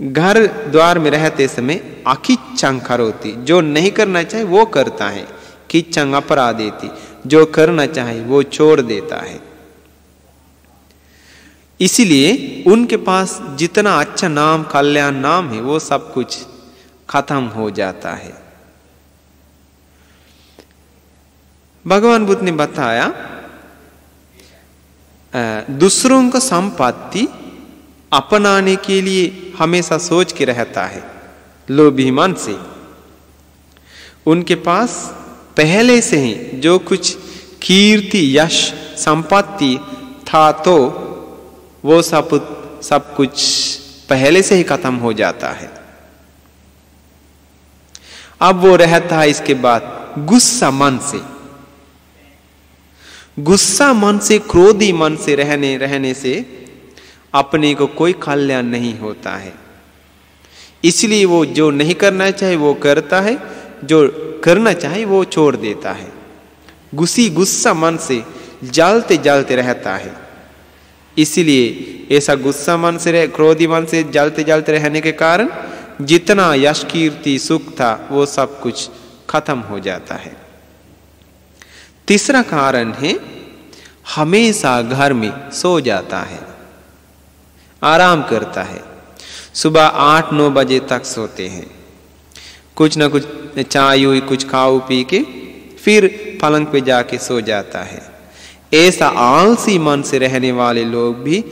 घर द्वार में रहते समय अकिच्ඡंग करोती जो नहीं करना चाहे वो करता है। किच्ඡंग अपराध देती जो करना चाहे वो छोड़ देता है। इसलिए उनके पास जितना अच्छा नाम, कल्याण नाम है, वो सब कुछ खत्म हो जाता है। भगवान बुद्ध ने बताया दूसरों का संपत्ति अपनाने के लिए हमेशा सोच के रहता है लोभी मन से। उनके पास पहले से ही जो कुछ कीर्ति, यश, संपत्ति था तो वो सब सब कुछ पहले से ही खत्म हो जाता है। अब वो रहता है इसके बाद गुस्सा मन से। गुस्सा मन से, क्रोधी मन से रहने रहने से अपने को कोई कल्याण नहीं होता है। इसलिए वो जो नहीं करना चाहे वो करता है, जो करना चाहे वो छोड़ देता है। गुस्सी गुस्सा मन से जलते जलते रहता है। इसलिए ऐसा गुस्सा मन से रह, क्रोधी मन से जलते जलते रहने के कारण जितना यश, कीर्ति, सुख था, वो सब कुछ खत्म हो जाता है। तीसरा कारण है, हमेशा घर में सो जाता है, आराम करता है। सुबह आठ नौ बजे तक सोते हैं। कुछ ना कुछ चाय हुई, कुछ खाओ, पी के फिर पलंग पे जाके सो जाता है। ऐसा आलसी मन से रहने वाले लोग भी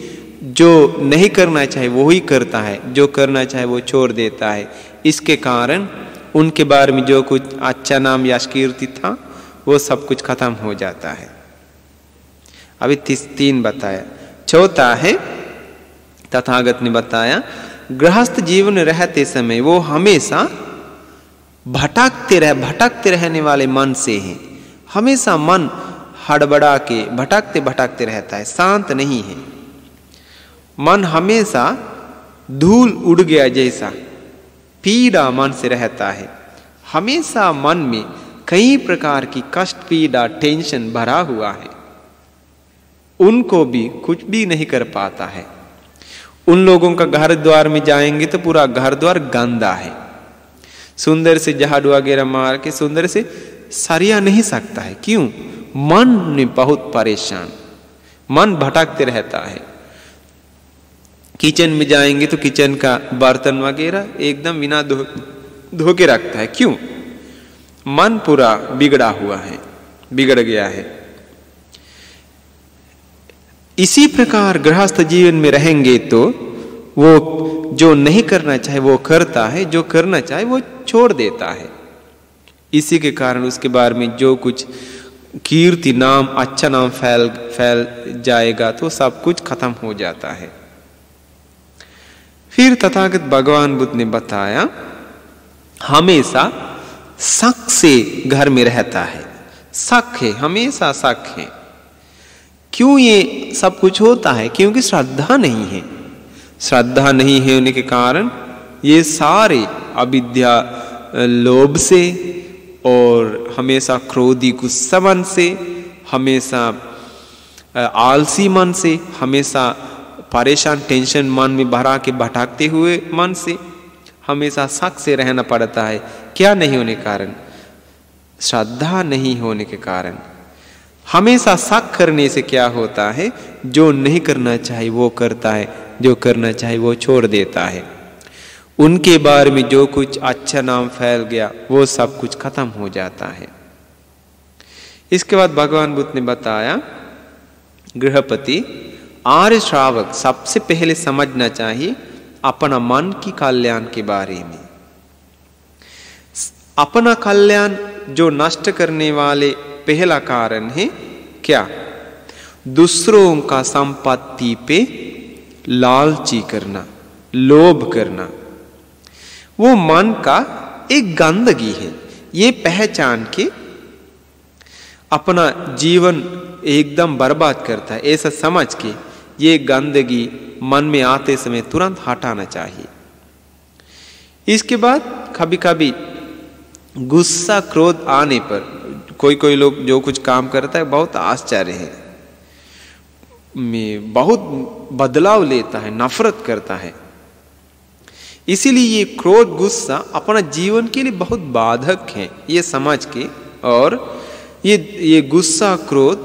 जो नहीं करना चाहे वो ही करता है। जो करना चाहे, वो छोड़ देता है। इसके कारण उनके बारे में जो कुछ अच्छा नाम या कीर्ति था वो सब कुछ खत्म हो जाता है। अभी तीस, तीन बताया। चौथा है, तथागत ने बताया, गृहस्थ जीवन रहते समय वो हमेशा भटकते रह, भटकते रहने वाले मन से हैं। हमेशा मन हड़बड़ा के भटकते भटकते रहता है, शांत नहीं है। मन हमेशा धूल उड़ गया जैसा, पीड़ा मन से रहता है। हमेशा मन में कई प्रकार की कष्ट पीड़ा टेंशन भरा हुआ है। उनको भी कुछ भी नहीं कर पाता है। उन लोगों का घर द्वार में जाएँगे तो पूरा घर द्वार गंदा है। सुंदर से झाड़ू वगैरह मार के सुंदर से सरिया नहीं सकता है। क्यों? मन में बहुत परेशान। मन भटकते रहता है। किचन में जाएँगे तो किचन का बर्तन वगैरह एकदम बिना धो धो के रखता है। क्यों? मन पूरा बिगड़ा हुआ है, बिगड़ गया है। इसी प्रकार गृहस्थ जीवन में रहेंगे तो वो जो नहीं करना चाहे वो करता है, जो करना चाहे वो छोड़ देता है। इसी के कारण उसके बारे में जो कुछ कीर्ति नाम अच्छा नाम फैल फैल जाएगा तो सब कुछ खत्म हो जाता है। फिर तथागत भगवान बुद्ध ने बताया, हमेशा शक से घर में रहता है। शक है, हमेशा शक है। क्यों ये सब कुछ होता है? क्योंकि श्रद्धा नहीं है। श्रद्धा नहीं है होने के कारण ये सारे अविद्या लोभ से और हमेशा क्रोधी गुस्सा मन से, हमेशा आलसी मन से, हमेशा परेशान, टेंशन मन में भरा के भटकते हुए मन से हमेशा शक से रहना पड़ता है। क्या नहीं होने के कारण? श्रद्धा नहीं होने के कारण। हमेशा शक करने से क्या होता है? जो नहीं करना चाहे वो करता है, जो करना चाहे वो छोड़ देता है। उनके बारे में जो कुछ अच्छा नाम फैल गया, वो सब कुछ खत्म हो जाता है। इसके बाद भगवान बुद्ध ने बताया, गृहपति, आर्य श्रावक सबसे पहले समझना चाहिए अपना मन की कल्याण के बारे में। अपना कल्याण जो नष्ट करने वाले पहला कारण है क्या? दूसरों का संपत्ति पे लालची करना, लोभ करना। वो मन का एक गंदगी है, ये पहचान के अपना जीवन एकदम बर्बाद करता है, ऐसा समझ के ये गंदगी मन में आते समय तुरंत हटाना चाहिए। इसके बाद कभी कभी गुस्सा क्रोध आने पर कोई कोई लोग जो कुछ काम करता है, बहुत आश्चर्य है। में बहुत बदलाव लेता है, नफरत करता है। इसीलिए ये क्रोध, गुस्सा अपना जीवन के लिए बहुत बाधक है, ये समझ के। और ये ये गुस्सा, क्रोध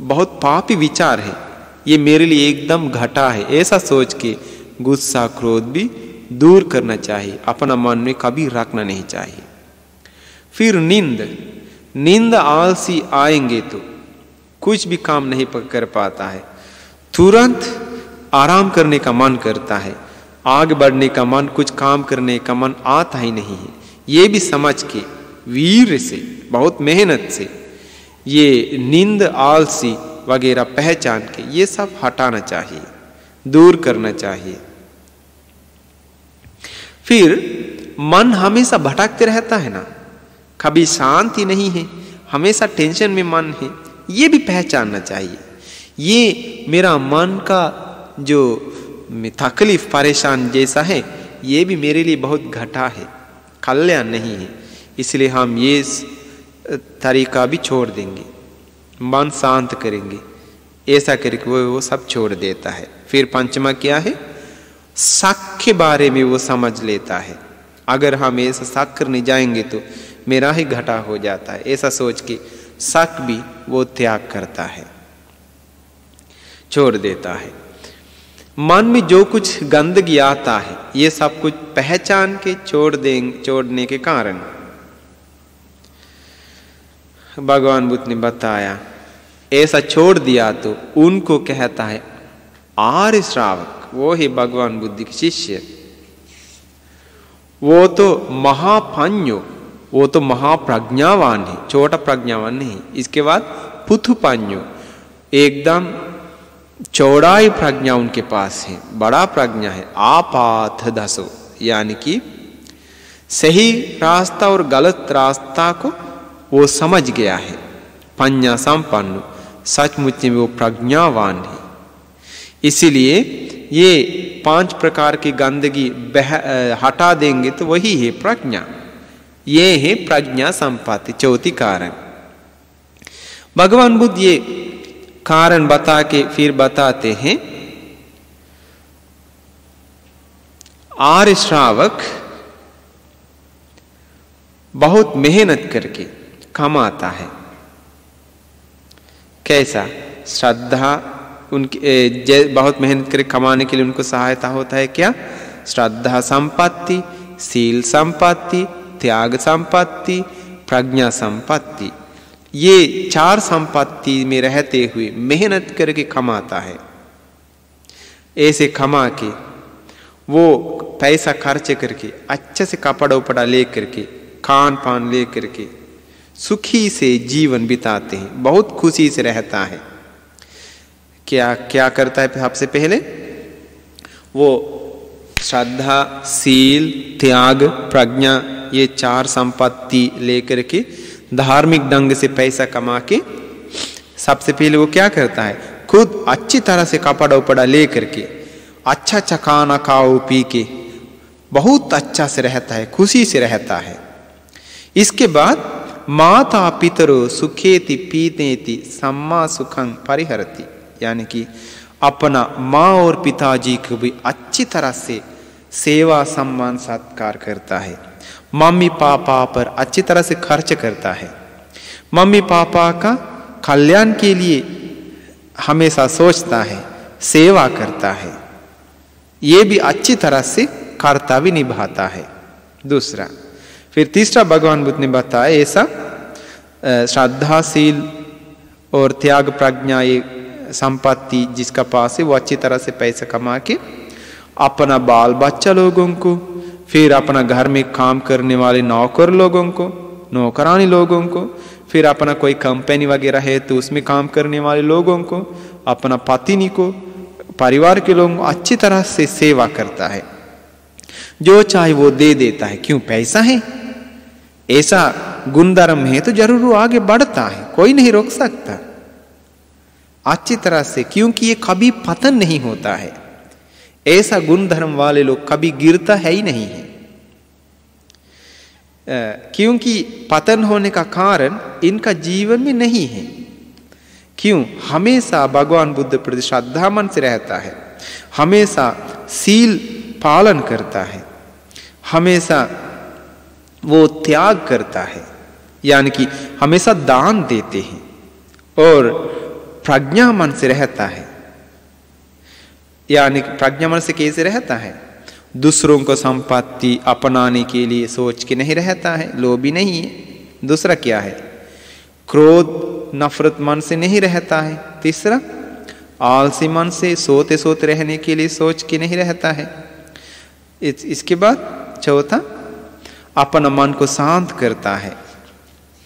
बहुत पापी विचार है। ये मेरे लिए एकदम घटा है। ऐसा सोच के गुस्सा, क्रोध भी दूर करना चाहिए। अपना मन में कभी रखना नहीं चाहिए। फिर नींद। नींद आलसी आएँगे तो कुछ भी काम नहीं कर पाता है। तुरंत आराम करने का मन करता है। आगे बढ़ने का मन, कुछ काम करने का मन आता ही नहीं है। ये भी समझ के, वीर से, बहुत मेहनत से ये नींद आलसी वगैरह पहचान के, ये सब हटाना चाहिए, दूर करना चाहिए। फिर मन हमेशा भटकते रहता है ना। कभी शांति नहीं है, हमेशा टेंशन में मन है, ये भी पहचानना चाहिए। ये मेरा मन का जो तकलीफ़, परेशान जैसा है, ये भी मेरे लिए बहुत घटा है, कल्याण नहीं है। इसलिए हम ये तरीका भी छोड़ देंगे। मन शांत करेंगे। ऐसा करके वो वो सब छोड़ देता है। फिर पंचमा क्या है? के बारे में वो समझ लेता है। अगर हम ऐसा शक करने जाएँगे तो मेरा ही घटा हो जाता है। ऐसा सोच के शक भी वो त्याग करता है। छोड़ देता है। मन में जो कुछ गंदगी आता है, ये सब कुछ पहचान के छोड़ देंगे छोड़ने के कारण भगवान बुद्ध ने बताया, ऐसा छोड़ दिया तो उनको कहता है, आर्य श्रावक, वो ही भगवान बुद्ध के शिष्य। वो तो महापन्यो वो तो महाप्रज्ञावान है, छोटा प्रज्ञावान नहीं, इसके बाद पुथुपान्यो एकदम चौड़ाई प्रज्ञा उनके पास है, बड़ा प्रज्ञा है आपाथ दसो यानी कि सही रास्ता और गलत रास्ता को वो समझ गया है। पन्या संपन्न, सचमुच में वो प्रज्ञावान है। इसीलिए ये पाँच प्रकार की गंदगी बह हटा देंगे तो वही है प्रज्ञा। ये है प्रज्ञा संपत्ति, चौथी कारण। भगवान बुद्ध ये कारण बता के फिर बताते हैं, आर्य श्रावक बहुत मेहनत करके कमाता है। कैसा? श्रद्धा उनकी बहुत मेहनत करके कमाने के लिए उनको सहायता होता है क्या? श्रद्धा संपत्ति सील संपत्ति, त्याग संपत्ति, प्रज्ञा संपत्ति। ये चार संपत्ति में रहते हुए मेहनत करके कमाता है। ऐसे कमा के, वो पैसा खर्च करके, अच्छे से कपड़ा उपड़ा ले करके खान पान ले करके सुखी से जीवन बिताते हैं, बहुत खुशी से रहता है। क्या क्या करता है सबसे पहले? वो श्रद्धा, सील, त्याग, प्रज्ञा, ये चार संपत्ति लेकर के धार्मिक ढंग से पैसा कमा के सबसे पहले वो क्या करता है? खुद अच्छी तरह से कपड़ा उपड़ा ले करके अच्छा अच्छा खाओ, पी के, बहुत अच्छा से रहता है, खुशी से रहता है। इसके बाद माता पितरो सुखेति पीतेति सम्मा सुखं परिहरती। यानी कि अपना माँ और पिताजी को भी अच्छी तरह से सेवा सम्मान सत्कार करता है। मम्मी पापा पर अच्छी तरह से खर्च करता है। मम्मी पापा का कल्याण के लिए हमेशा सोचता है, सेवा करता है। ये भी अच्छी तरह से कर्तव्य निभाता है। दूसरा फिर तीसरा भगवान बुद्ध ने बताया ऐसा श्रद्धाशील और त्याग प्रज्ञा ये संपत्ति जिसका पास है, वो अच्छी तरह से पैसा कमा के अपना बाल बच्चा लोगों को, फिर अपना घर में काम करने वाले नौकर लोगों को, नौकरानी लोगों को, फिर अपना कोई कंपनी वगैरह है तो उसमें काम करने वाले लोगों को, अपना पत्नी को, परिवार के लोगों को अच्छी तरह से सेवा करता है। जो चाहे वो दे देता है, क्यों पैसा है? ऐसा गुणधर्म है तो ज़रूर वो आगे बढ़ता है, कोई नहीं रोक सकता। अच्छी तरह से, क्योंकि ये कभी पतन नहीं होता है। ऐसा गुण धर्म वाले लोग कभी गिरता है ही नहीं है। क्योंकि पतन होने का कारण इनका जीवन में नहीं है। क्यों? हमेशा भगवान बुद्ध प्रति श्रद्धा मन से रहता है। हमेशा सील पालन करता है। हमेशा वो त्याग करता है यानी कि हमेशा दान देते हैं और प्रज्ञा मन से रहता है। यानी प्रज्ञा मन से कैसे रहता है? दूसरों को संपत्ति अपनाने के लिए सोच के नहीं रहता है लोभी नहीं है। दूसरा क्या है? क्रोध नफरत मन से नहीं रहता है। तीसरा आलसी मन से सोते सोते रहने के लिए सोच के नहीं रहता है। इस, इसके बाद चौथा अपना मन को शांत करता है।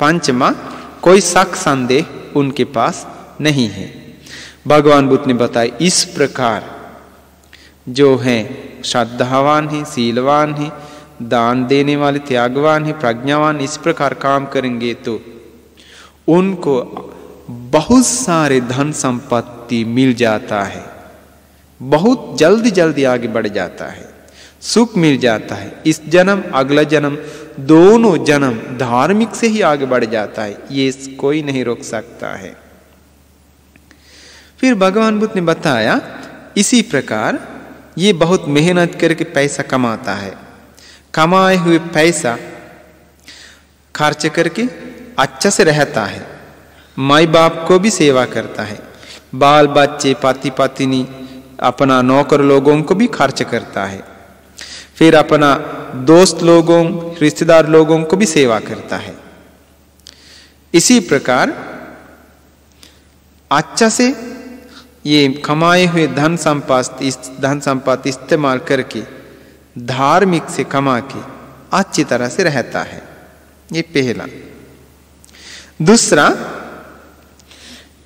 पंचमा, कोई शक संदेह उनके पास नहीं है। भगवान बुद्ध ने बताया, इस प्रकार जो है, श्रद्धावान है, शीलवान है, दान देने वाले, त्यागवान है, प्रज्ञावान, इस प्रकार काम करेंगे तो उनको बहुत सारे धन संपत्ति मिल जाता है। बहुत जल्दी जल्दी आगे बढ़ जाता है। सुख मिल जाता है। इस जन्म, अगला जन्म, दोनों जन्म धार्मिक से ही आगे बढ़ जाता है। ये कोई नहीं रोक सकता है। फिर भगवान बुद्ध ने बताया, इसी प्रकार ये बहुत मेहनत करके पैसा कमाता है। कमाए हुए पैसा खर्च करके अच्छा से रहता है। माई बाप को भी सेवा करता है। बाल बच्चे पति पत्नी अपना नौकर लोगों को भी खर्च करता है। फिर अपना दोस्त लोगों, रिश्तेदार लोगों को भी सेवा करता है। इसी प्रकार अच्छा से ये कमाए हुए धन संपत्ति धन संपत्ति इस्तेमाल करके, धार्मिक से कमा के अच्छी तरह से रहता है। ये पहला। दूसरा,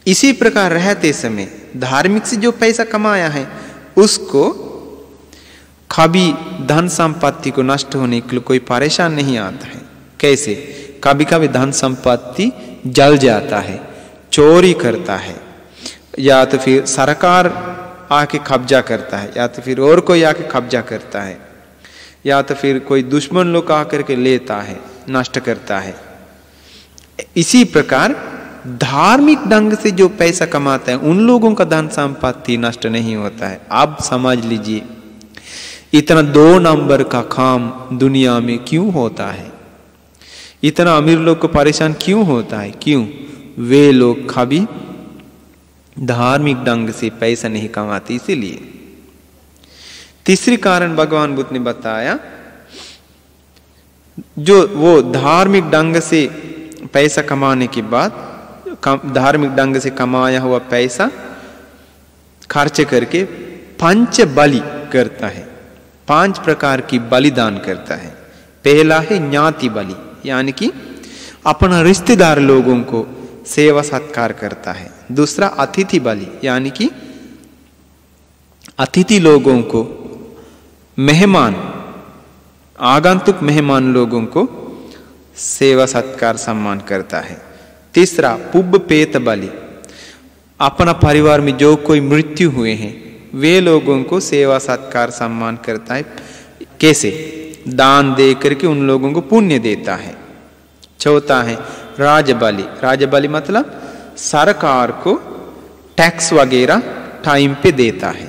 इसी प्रकार रहते समय धार्मिक से जो पैसा कमाया है, उसको कभी धन संपत्ति को नष्ट होने के लिए कोई परेशान नहीं आता है। कैसे? कभी कभी धन संपत्ति जल जाता है, चोरी करता है, या तो फिर सरकार आके कब्जा करता है, या तो फिर और कोई आके कब्जा करता है, या तो फिर कोई दुश्मन लोग आकर के लेता है, नष्ट करता है। इसी प्रकार धार्मिक ढंग से जो पैसा कमाता है, उन लोगों का धन संपत्ति नष्ट नहीं होता है। आप समझ लीजिए। इतना दो नंबर का काम दुनिया में क्यों होता है? इतना अमीर लोग को परेशान क्यों होता है? क्यों? वे लोग कभी धार्मिक ढंग से पैसा नहीं कमाती, इसीलिए। तीसरी कारण भगवान बुद्ध ने बताया, जो वो धार्मिक ढंग से पैसा कमाने के बाद धार्मिक ढंग से कमाया हुआ पैसा खर्च करके पंच बलि करता है। पाँच प्रकार की बलिदान करता है। पहला है ज्ञाति बलि, यानी कि अपना रिश्तेदार लोगों को सेवा सत्कार करता है। दूसरा अतिथि बलि, यानी कि अतिथि लोगों को मेहमान, आगंतुक मेहमान लोगों को सेवा सत्कार सम्मान करता है। तीसरा पुब पेत बलि, अपना परिवार में जो कोई मृत्यु हुए हैं वे लोगों को सेवा, सत्कार, सम्मान करता है। कैसे? दान दे करके उन लोगों को पुण्य देता है। चौथा है, राजबली। राजबली मतलब सरकार को टैक्स वगैरह टाइम पे देता है।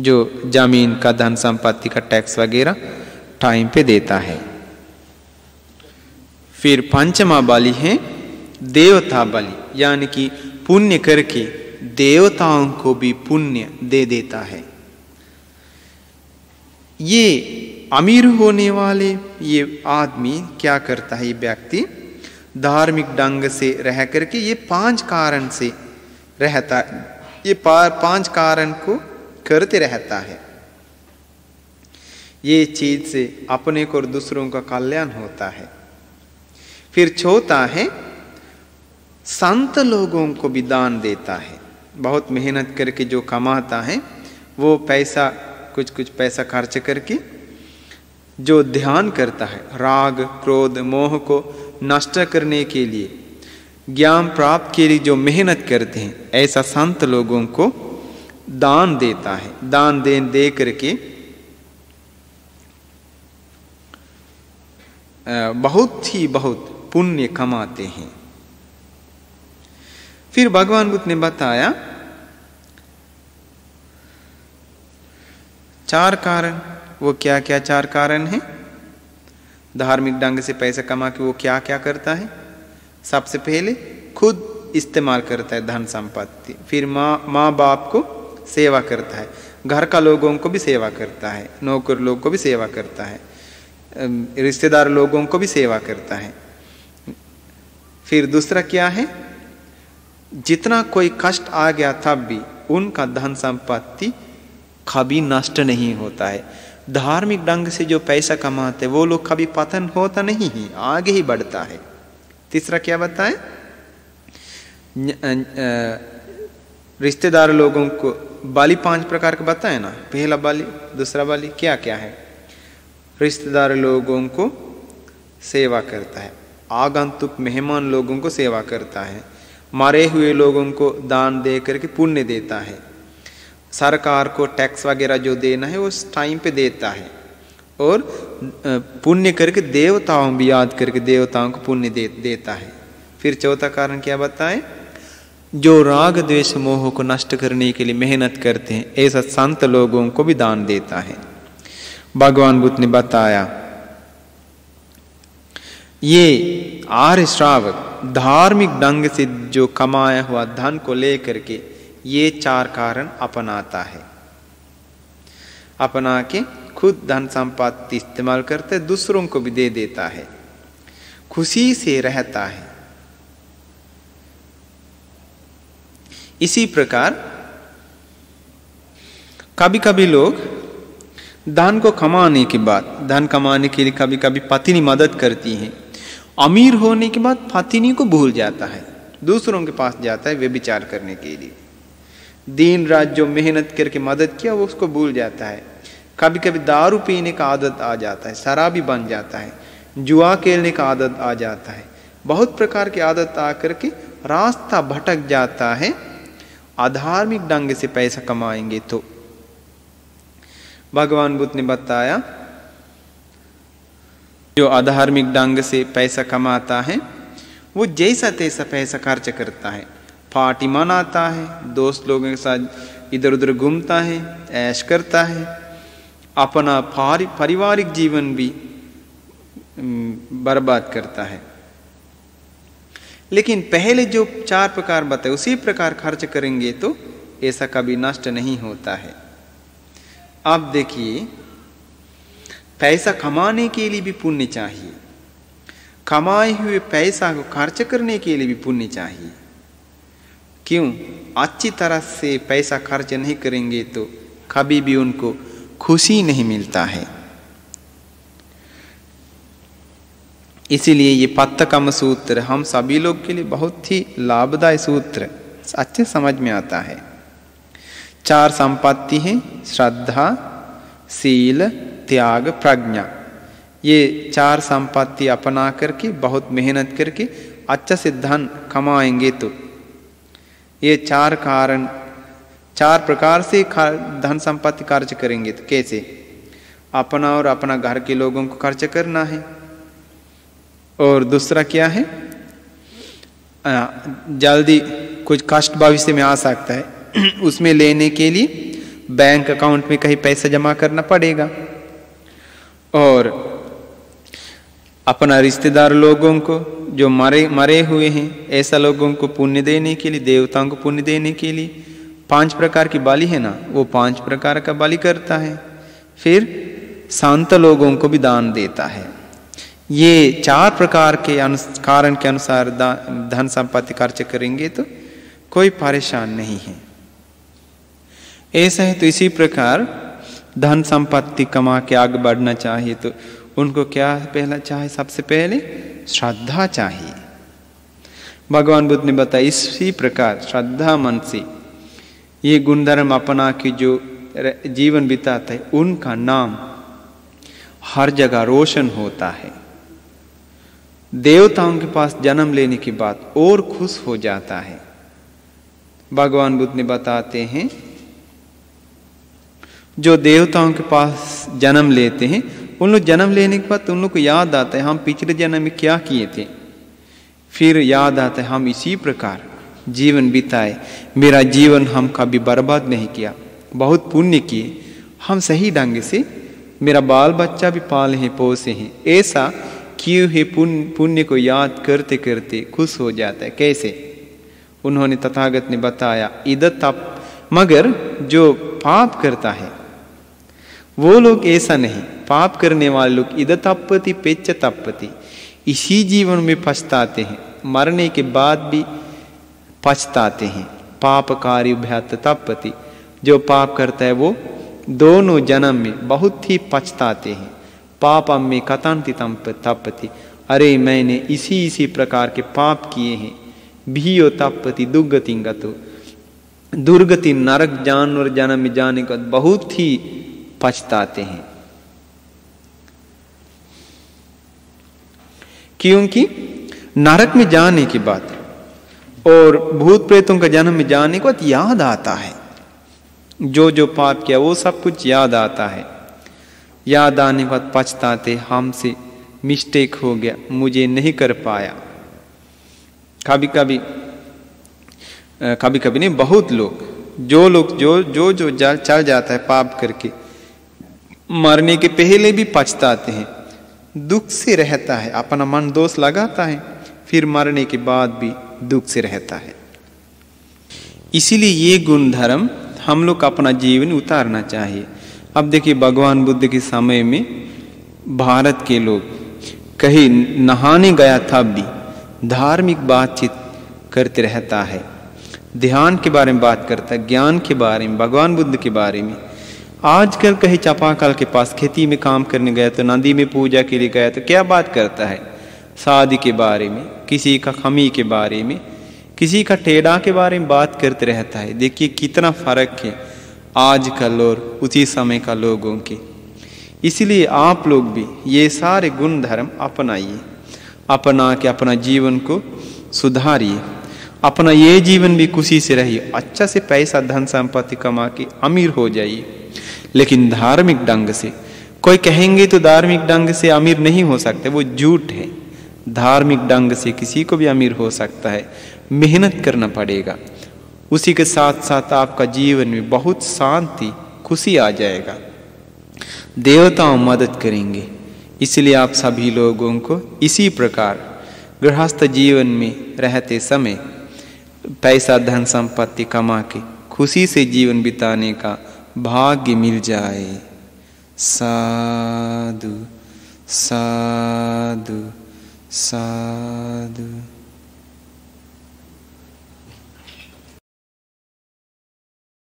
जो ज़मीन का, धन संपत्ति का टैक्स वगैरह टाइम पे देता है। फिर पंचमा बलि है, देवता बलि। यानी कि पुण्य करके देवताओं को भी पुण्य दे देता है। ये अमीर होने वाले, ये आदमी क्या करता है, ये व्यक्ति धार्मिक ढंग से रह करके ये पाँच कारण से रहता ये पाँच कारण को करते रहता है। ये चीज़ से अपने को और दूसरों का कल्याण होता है। फिर चौथा है, संत लोगों को भी दान देता है। बहुत मेहनत करके जो कमाता है, वो पैसा, कुछ कुछ पैसा खर्च करके जो ध्यान करता है, राग, क्रोध, मोह को नष्ट करने के लिए, ज्ञान प्राप्त के लिए जो मेहनत करते हैं, ऐसा संत लोगों को दान देता है। दान दे दे करके बहुत ही बहुत पुण्य कमाते हैं। फिर भगवान बुद्ध ने बताया, चार कारण। वो क्या क्या चार कारण हैं? धार्मिक ढंग से पैसा कमा के वो क्या क्या करता है? सबसे पहले, खुद इस्तेमाल करता है धन संपत्ति। फिर माँ माँ बाप को सेवा करता है। घर का लोगों को भी सेवा करता है। नौकर लोग को भी सेवा करता है। रिश्तेदार लोगों को भी सेवा करता है। फिर दूसरा क्या है? जितना कोई कष्ट आ गया तब भी उनका धन संपत्ति कभी नष्ट नहीं होता है। धार्मिक ढंग से जो पैसा कमाते वो लोग कभी पतन होता नहीं है, आगे ही बढ़ता है। तीसरा क्या बताए? रिश्तेदार लोगों को बाली पाँच प्रकार का बताए ना? पहला बाली, दूसरा बाली क्या क्या है? रिश्तेदार लोगों को सेवा करता है। आगंतुक मेहमान लोगों को सेवा करता है। मरे हुए लोगों को दान दे करके पुण्य देता है। सरकार को टैक्स वगैरह जो देना है उस टाइम पे देता है। और पुण्य करके देवताओं भी याद करके देवताओं को पुण्य दे, देता है। फिर चौथा कारण क्या बताएँ? जो राग द्वेष मोह को नष्ट करने के लिए मेहनत करते हैं ऐसा संत लोगों को भी दान देता है। भगवान बुद्ध ने बताया ये आर्य श्रावक धार्मिक ढंग से जो कमाया हुआ धन को लेकर के ये चार कारण अपनाता है। अपना के खुद धन संपत्ति इस्तेमाल करते दूसरों को भी दे देता है। खुशी से रहता है। इसी प्रकार कभी कभी लोग धन को कमाने के बाद, धन कमाने के लिए कभी कभी पत्नी मदद करती है। अमीर होने के बाद फातिनी को भूल जाता है, दूसरों के पास जाता है वे विचार करने के लिए। दिन रात जो मेहनत करके मदद किया, वो उसको भूल जाता है। कभी कभी दारू पीने का आदत आ जाता है, शराबी बन जाता है, जुआ खेलने का आदत आ जाता है। बहुत प्रकार की आदत आ करके रास्ता भटक जाता है। अधार्मिक ढंग से पैसा कमाएँगे तो। भगवान बुद्ध ने बताया जो अधार्मिक ढंग से पैसा कमाता है, वो जैसा तैसा पैसा खर्च करता है। पार्टी मनाता है, दोस्त लोगों के साथ इधर उधर घूमता है, ऐश करता है। अपना पारिवारिक जीवन भी बर्बाद करता है। लेकिन पहले जो चार प्रकार बताए, उसी प्रकार खर्च करेंगे तो ऐसा कभी नष्ट नहीं होता है। आप देखिए पैसा कमाने के लिए भी पुण्य चाहिए। कमाए हुए पैसा को खर्च करने के लिए भी पुण्य चाहिए। क्यों? अच्छी तरह से पैसा खर्च नहीं करेंगे तो कभी भी उनको खुशी नहीं मिलता है। इसीलिए ये पत्तकम सूत्र हम सभी लोग के लिए बहुत ही लाभदायक सूत्र, अच्छे समझ में आता है। चार संपत्ति हैं, श्रद्धा सील त्याग, प्रज्ञा। ये चार संपत्ति अपना करके, बहुत मेहनत करके अच्छा से धन कमाएँगे तो। ये चार कारण, चार प्रकार से धन संपत्ति खर्च करेंगे तो कैसे? अपना और अपना घर के लोगों को खर्च करना है। और दूसरा क्या है? जल्दी कुछ कष्ट भविष्य में आ सकता है। उसमें लेने के लिए बैंक अकाउंट में कहीं पैसा जमा करना पड़ेगा। और अपना रिश्तेदार लोगों को, जो मरे मरे हुए हैं, ऐसा लोगों को पुण्य देने के लिए, देवताओं को पुण्य देने के लिए, पाँच प्रकार की बाली है ना, वो पाँच प्रकार का बाली करता है। फिर शांत लोगों को भी दान देता है। ये चार प्रकार के कारण के अनुसार धन संपत्ति खर्च करेंगे तो कोई परेशान नहीं है। ऐसा है तो इसी प्रकार धन संपत्ति कमा के आगे बढ़ना चाहिए तो उनको क्या पहला चाहिए? सबसे पहले श्रद्धा चाहिए। भगवान बुद्ध ने बताया, इसी प्रकार श्रद्धा मन से ये गुणधर्म अपना के जो जीवन बिताते है, उनका नाम हर जगह रोशन होता है। देवताओं के पास जन्म लेने के बाद और खुश हो जाता है। भगवान बुद्ध ने बताते हैं जो देवताओं के पास जन्म लेते हैं उन लोग जन्म लेने के बाद उन लोग को याद आता है, हम पिछले जन्म में क्या किए थे। फिर याद आता है, हम इसी प्रकार जीवन बिताए। मेरा जीवन हम कभी बर्बाद नहीं किया, बहुत पुण्य किए। हम सही ढंग से मेरा बाल बच्चा भी पाले हैं, पोसे हैं। ऐसा किए हुए पुण्य पुण्य को याद करते करते खुश हो जाता है। कैसे? उन्होंने तथागत ने बताया इधर तप मगर जो पाप करता है वो लोग ऐसा नहीं। पाप करने वाले लोग इधर तपति पेच तपति। इसी जीवन में पछताते हैं। मरने के बाद भी पछताते हैं। पाप कार्य भ्यात तपति। जो पाप करता है वो दोनों जन्म में बहुत ही पछताते हैं। पाप में कथांति तपति। अरे मैंने इसी इसी प्रकार के पाप किए हैं। भीयो तपति दुर्गति गतो दुर्गति नरक जानवर जन्म में जाने का बहुत ही पछताते हैं। क्योंकि नरक में जाने के बाद और भूत प्रेतों का जन्म में जाने के याद आता है। जो जो पाप किया, वो सब कुछ याद आता है। याद आने के बाद पछताते, हमसे मिस्टेक हो गया, मुझे नहीं कर पाया। कभी कभी कभी कभी नहीं, बहुत लोग, जो लोग जो जो जो, चल जाता है पाप करके मरने के पहले भी पछताते हैं। दुख से रहता है, अपना मन दोष लगाता है, फिर मरने के बाद भी दुख से रहता है। इसीलिए ये गुण धर्म हम लोग अपना जीवन उतारना चाहिए। अब देखिए, भगवान बुद्ध के समय में भारत के लोग कहीं नहाने गया था भी, धार्मिक बातचीत करते रहता है। ध्यान के बारे में बात करता है, ज्ञान के बारे में, भगवान बुद्ध के बारे में। आजकल कहीं चापाकल के पास खेती में काम करने गया तो नदी में पूजा के लिए गया तो क्या बात करता है? शादी के बारे में, किसी का खमी के बारे में, किसी का टेढ़ा के बारे में बात करते रहता है। देखिए कितना फ़र्क है आज आजकल और उसी समय का लोगों के। इसलिए आप लोग भी ये सारे गुण धर्म अपनाइए। अपना के अपना जीवन को सुधारिए। अपना ये जीवन भी खुशी से रहिए। अच्छा से पैसा, धन संपत्ति कमा के अमीर हो जाइए। लेकिन धार्मिक ढंग से, कोई कहेंगे तो धार्मिक ढंग से अमीर नहीं हो सकते, वो झूठ है। धार्मिक ढंग से किसी को भी अमीर हो सकता है, मेहनत करना पड़ेगा। उसी के साथ साथ आपका जीवन में बहुत शांति, खुशी आ जाएगा। देवताओं मदद करेंगे, इसलिए आप सभी लोगों को इसी प्रकार गृहस्थ जीवन में रहते समय पैसा, धन, संपत्ति कमा के खुशी से जीवन बिताने का भाग्य मिल जाए। साधु साधु साधु।